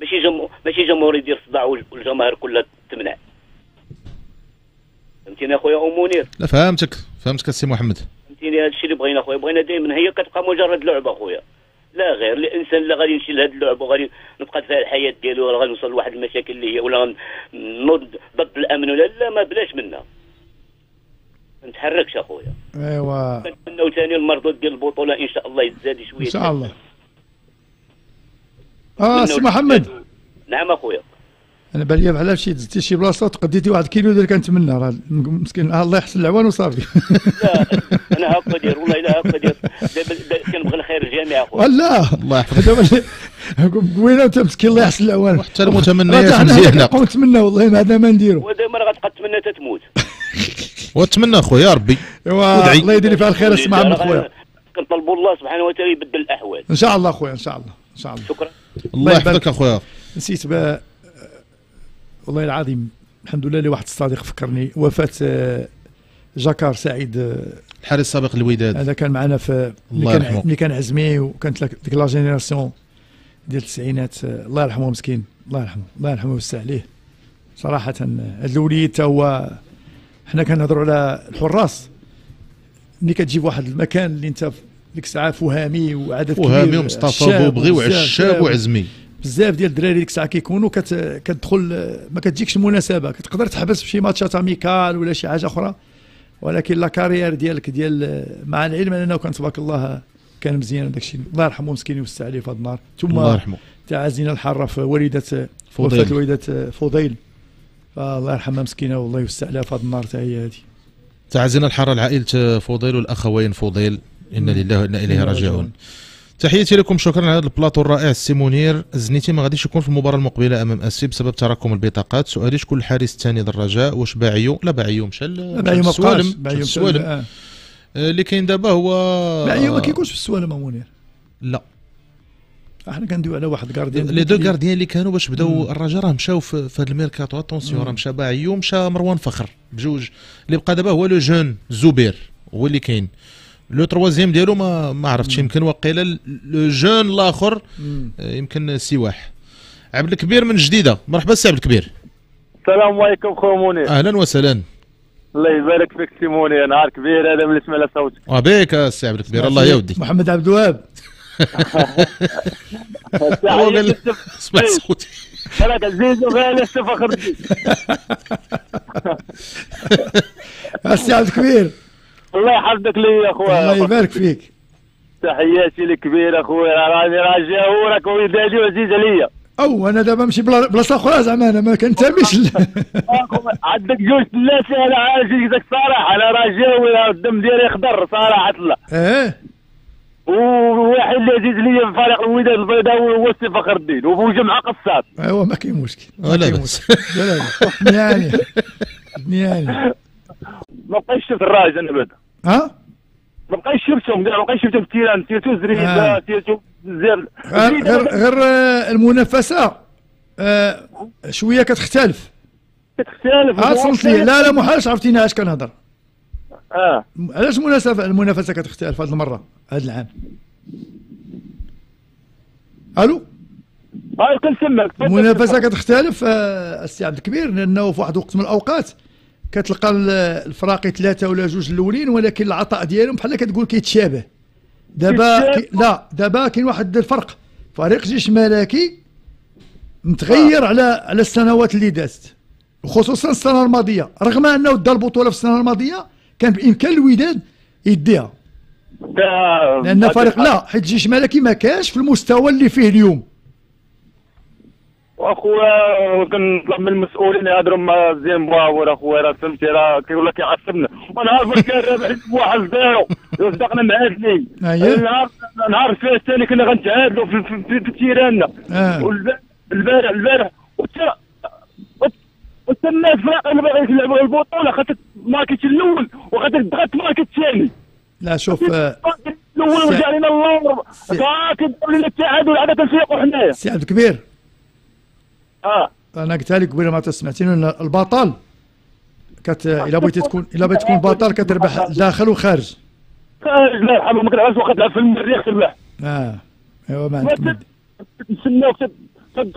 ماشي جمهور ماشي جمهور يدير صداع والجماهير كلها تمنع. فهمتيني أخويا أم منير؟ لا فهمتك. فهمتك السي محمد. فهمتيني؟ هذا الشيء اللي بغينا أخويا. بغينا دائما هي كتبقى مجرد لعبة أخويا. لا غير الإنسان اللي غادي يمشي لهذه اللعبة وغادي نبقى فيها الحياة ديالو ولا غادي نوصل لواحد المشاكل اللي هي ولا نوض ضد الأمن ولا لا ما بلاش منها. ما نتحركش أخويا. أيوا. كنتمناو ثاني المردود ديال البطولة إن شاء الله يتزاد شوية. إن شاء الله. آه سي محمد. نعم أخويا. أنا بالي بحال شي دزتي شي بلاصة وتقديتي واحد الكيلو ديال كنتمنى راه مسكين الله يحسن العوان وصافي. أنا هكا دير والله إلا هكا دير. الخير للجميع اخويا لا الله يحفظك. [LAUGHS] [LAUGHS] قوينا أنت مسكين؟ الله يحسن العوان وحتى [LAUGHS] المتمنيات مزيانة. نتمنى والله ما عندنا ما نديرو ودائما تتمنى تتموت وأتمنى اخويا يا ربي. ايوا الله يدير فيها الخير أسمع عم خويا كنطلبوا الله سبحانه وتعالى يبدل الاحوال إن شاء الله خويا إن شاء الله إن شاء الله. شكرا. الله يحفظك أخويا. نسيت والله العظيم الحمد لله لواحد الصديق فكرني وفاة آه، جاكار سعيد آه، الحارس السابق الوداد هذا كان معنا في الله كان يرحمه. ملي كان عزمي وكانت ديك لا جينيراسيون ديال التسعينات. الله يرحمه مسكين. الله يرحمه. الله يرحمه ويوسع عليه. صراحة آه، هذا الوليد تا هو حنا كنهضروا على الحراس. ملي كتجيب واحد المكان اللي انت ديك الساعة فهامي وعدد كبير وهامي ومصطفى بوبغي وعشاب شاب. وعزمي. بزاف ديال الدراري ديك الساعة كيكونوا كت... كتدخل ما كتجيكش المناسبه كتقدر تحبس في شي ماتشات أميكال ولا شي حاجة أخرى. ولكن لا كارير ديالك ديال مع العلم أنه كان تبارك الله كان مزيان هذاك الشيء. الله يرحمه مسكين يوسع عليه في هذا النهار. ثم الله يرحمه. تعازينا الحاره في والده فضيل. وفاه الوالده فضيل. فالله يرحمها مسكينة والله يوسع عليها في هذا النهار حتى هي هذه تعزينا الحارة لعائله فضيل والأخوين فضيل. إنا لله وإنا إليه راجعون. تحياتي لكم شكرا على هذا البلاطو الرائع. السي منير الزنيتي ما غاديش يكون في المباراة المقبلة أمام اسفي بسبب تراكم البطاقات. سؤالي شكون الحارس الثاني للرجاء واش باعيو؟ لا باعيو مشى باعيو ما بقاش. باعيو للسوالم. آه. اللي كاين دابا هو باعيو ما كيكونش في السوالم منير. لا. إحنا كندويو على واحد gardien les deux gardiens اللي كانوا باش بداو الرجاء راه مشاو في, في هذا الميركاتو. attention راه مشى باعيو مشى مروان فخر بجوج. اللي بقى دابا هو le jeune زبير هو اللي كاين. le troisième ديالو ما ما عرفتش يمكن وقيلا le jeune الآخر. آه، يمكن سواح. عبد الكبير من جديدة. مرحبا سي عبد الكبير. السلام عليكم خو منير. أهلا وسهلا. الله يبارك فيك سي منير. نهار كبير هذا من سمع صوتك. وبيك السي عبد الكبير. الله يودي [LAUGHS] محمد عبد الوهاب. [LAUGHS] هو قال اسمع صوتي. راك عزيز وغالي السي فخر الدين السي [LAUGHS] عبد الكبير. الله يحفظك لي يا خويا. الله يبارك فيك. تحياتي لك كبير أخويا. راني راجع وراك ولدادي وعزيز عليا. أو أنا دابا نمشي بلا- بلاصة أخرى زعما أنا ما كنتميش. [LAUGHS] عندك جوج ثلاثة أنا عايش لك صراحة. أنا راجع الدم ديالي خضر صراحة. الله آه وواحد اللي عزيز ليا في فريق الوداد البيضاء هو السي فخر الدين. وبو جمعة قصاب ايوا ما كاين مشكل. ما ولا كاين. مشكل. لا لا دنياني [LAUGHS] دنياني ما بقيتش شفت الراجل أنا بعد ها؟ ما بقيتش شفتهم ما بقيتش شفتهم في التيران سيرتو زريبه آه. سيرتو زير. غير غير, آه، المنافسة آه، شوية كتختلف. كتختلف. لي. لا لا محالش عرفتيني علاش كنهضر؟ آه. علاش المنافسه المنافسة كتختلف هذه المرة هذا العام؟ ألو؟ هاي كنسمعك المنافسة كتختلف آه، السي عبد الكبير لأنه في واحد الوقت من الأوقات كتلقى ال- الفراقي ثلاثة ولا جوج الأولين ولكن العطاء ديالهم بحال كتقول كيتشابه. دابا كي لا دابا كاين واحد الفرق. فريق جيش ملكي متغير على على السنوات اللي دازت وخصوصا السنة الماضية. رغم أنه دا البطوله في السنة الماضية كان بإمكان الوداد يديها. لأن فريق لا حيت جيش ملكي ما كانش في المستوى اللي فيه اليوم. واخويا كنطلب من المسؤولين يهضروا مع زين بواور أخويا راه فهمتي راه كيقول لك يعصبنا. ونهار ما كان رابح بواحد zéro وصدقنا معادلين أييه. نهار نهار الفاس الثاني كنا غنتعادلوا في, في, في, في terrain نا. آه. البارح وتا وتا الناس فرق اللي باغيين يلعبوا البطولة. خاطر ماركات الأول وخاطر بغات ماركات الثاني لا شوف آه، الأول ورجع لنا الله يديروا لنا التعادل عاد كنفيقوا حنايا سي عبد الكبير. آه. أنا قلتها لك قبل ما تسمعتيني إن البطل كت إلا بغيتي [LAUGHS] تكون إلا بغيتي تكون [LAUGHS] بطل كتربح داخل وخارج. خارج الله يرحمه ما كنعرفش وقت لعب في المريخ تربح. آه. ايوا ما عندك. نستناوك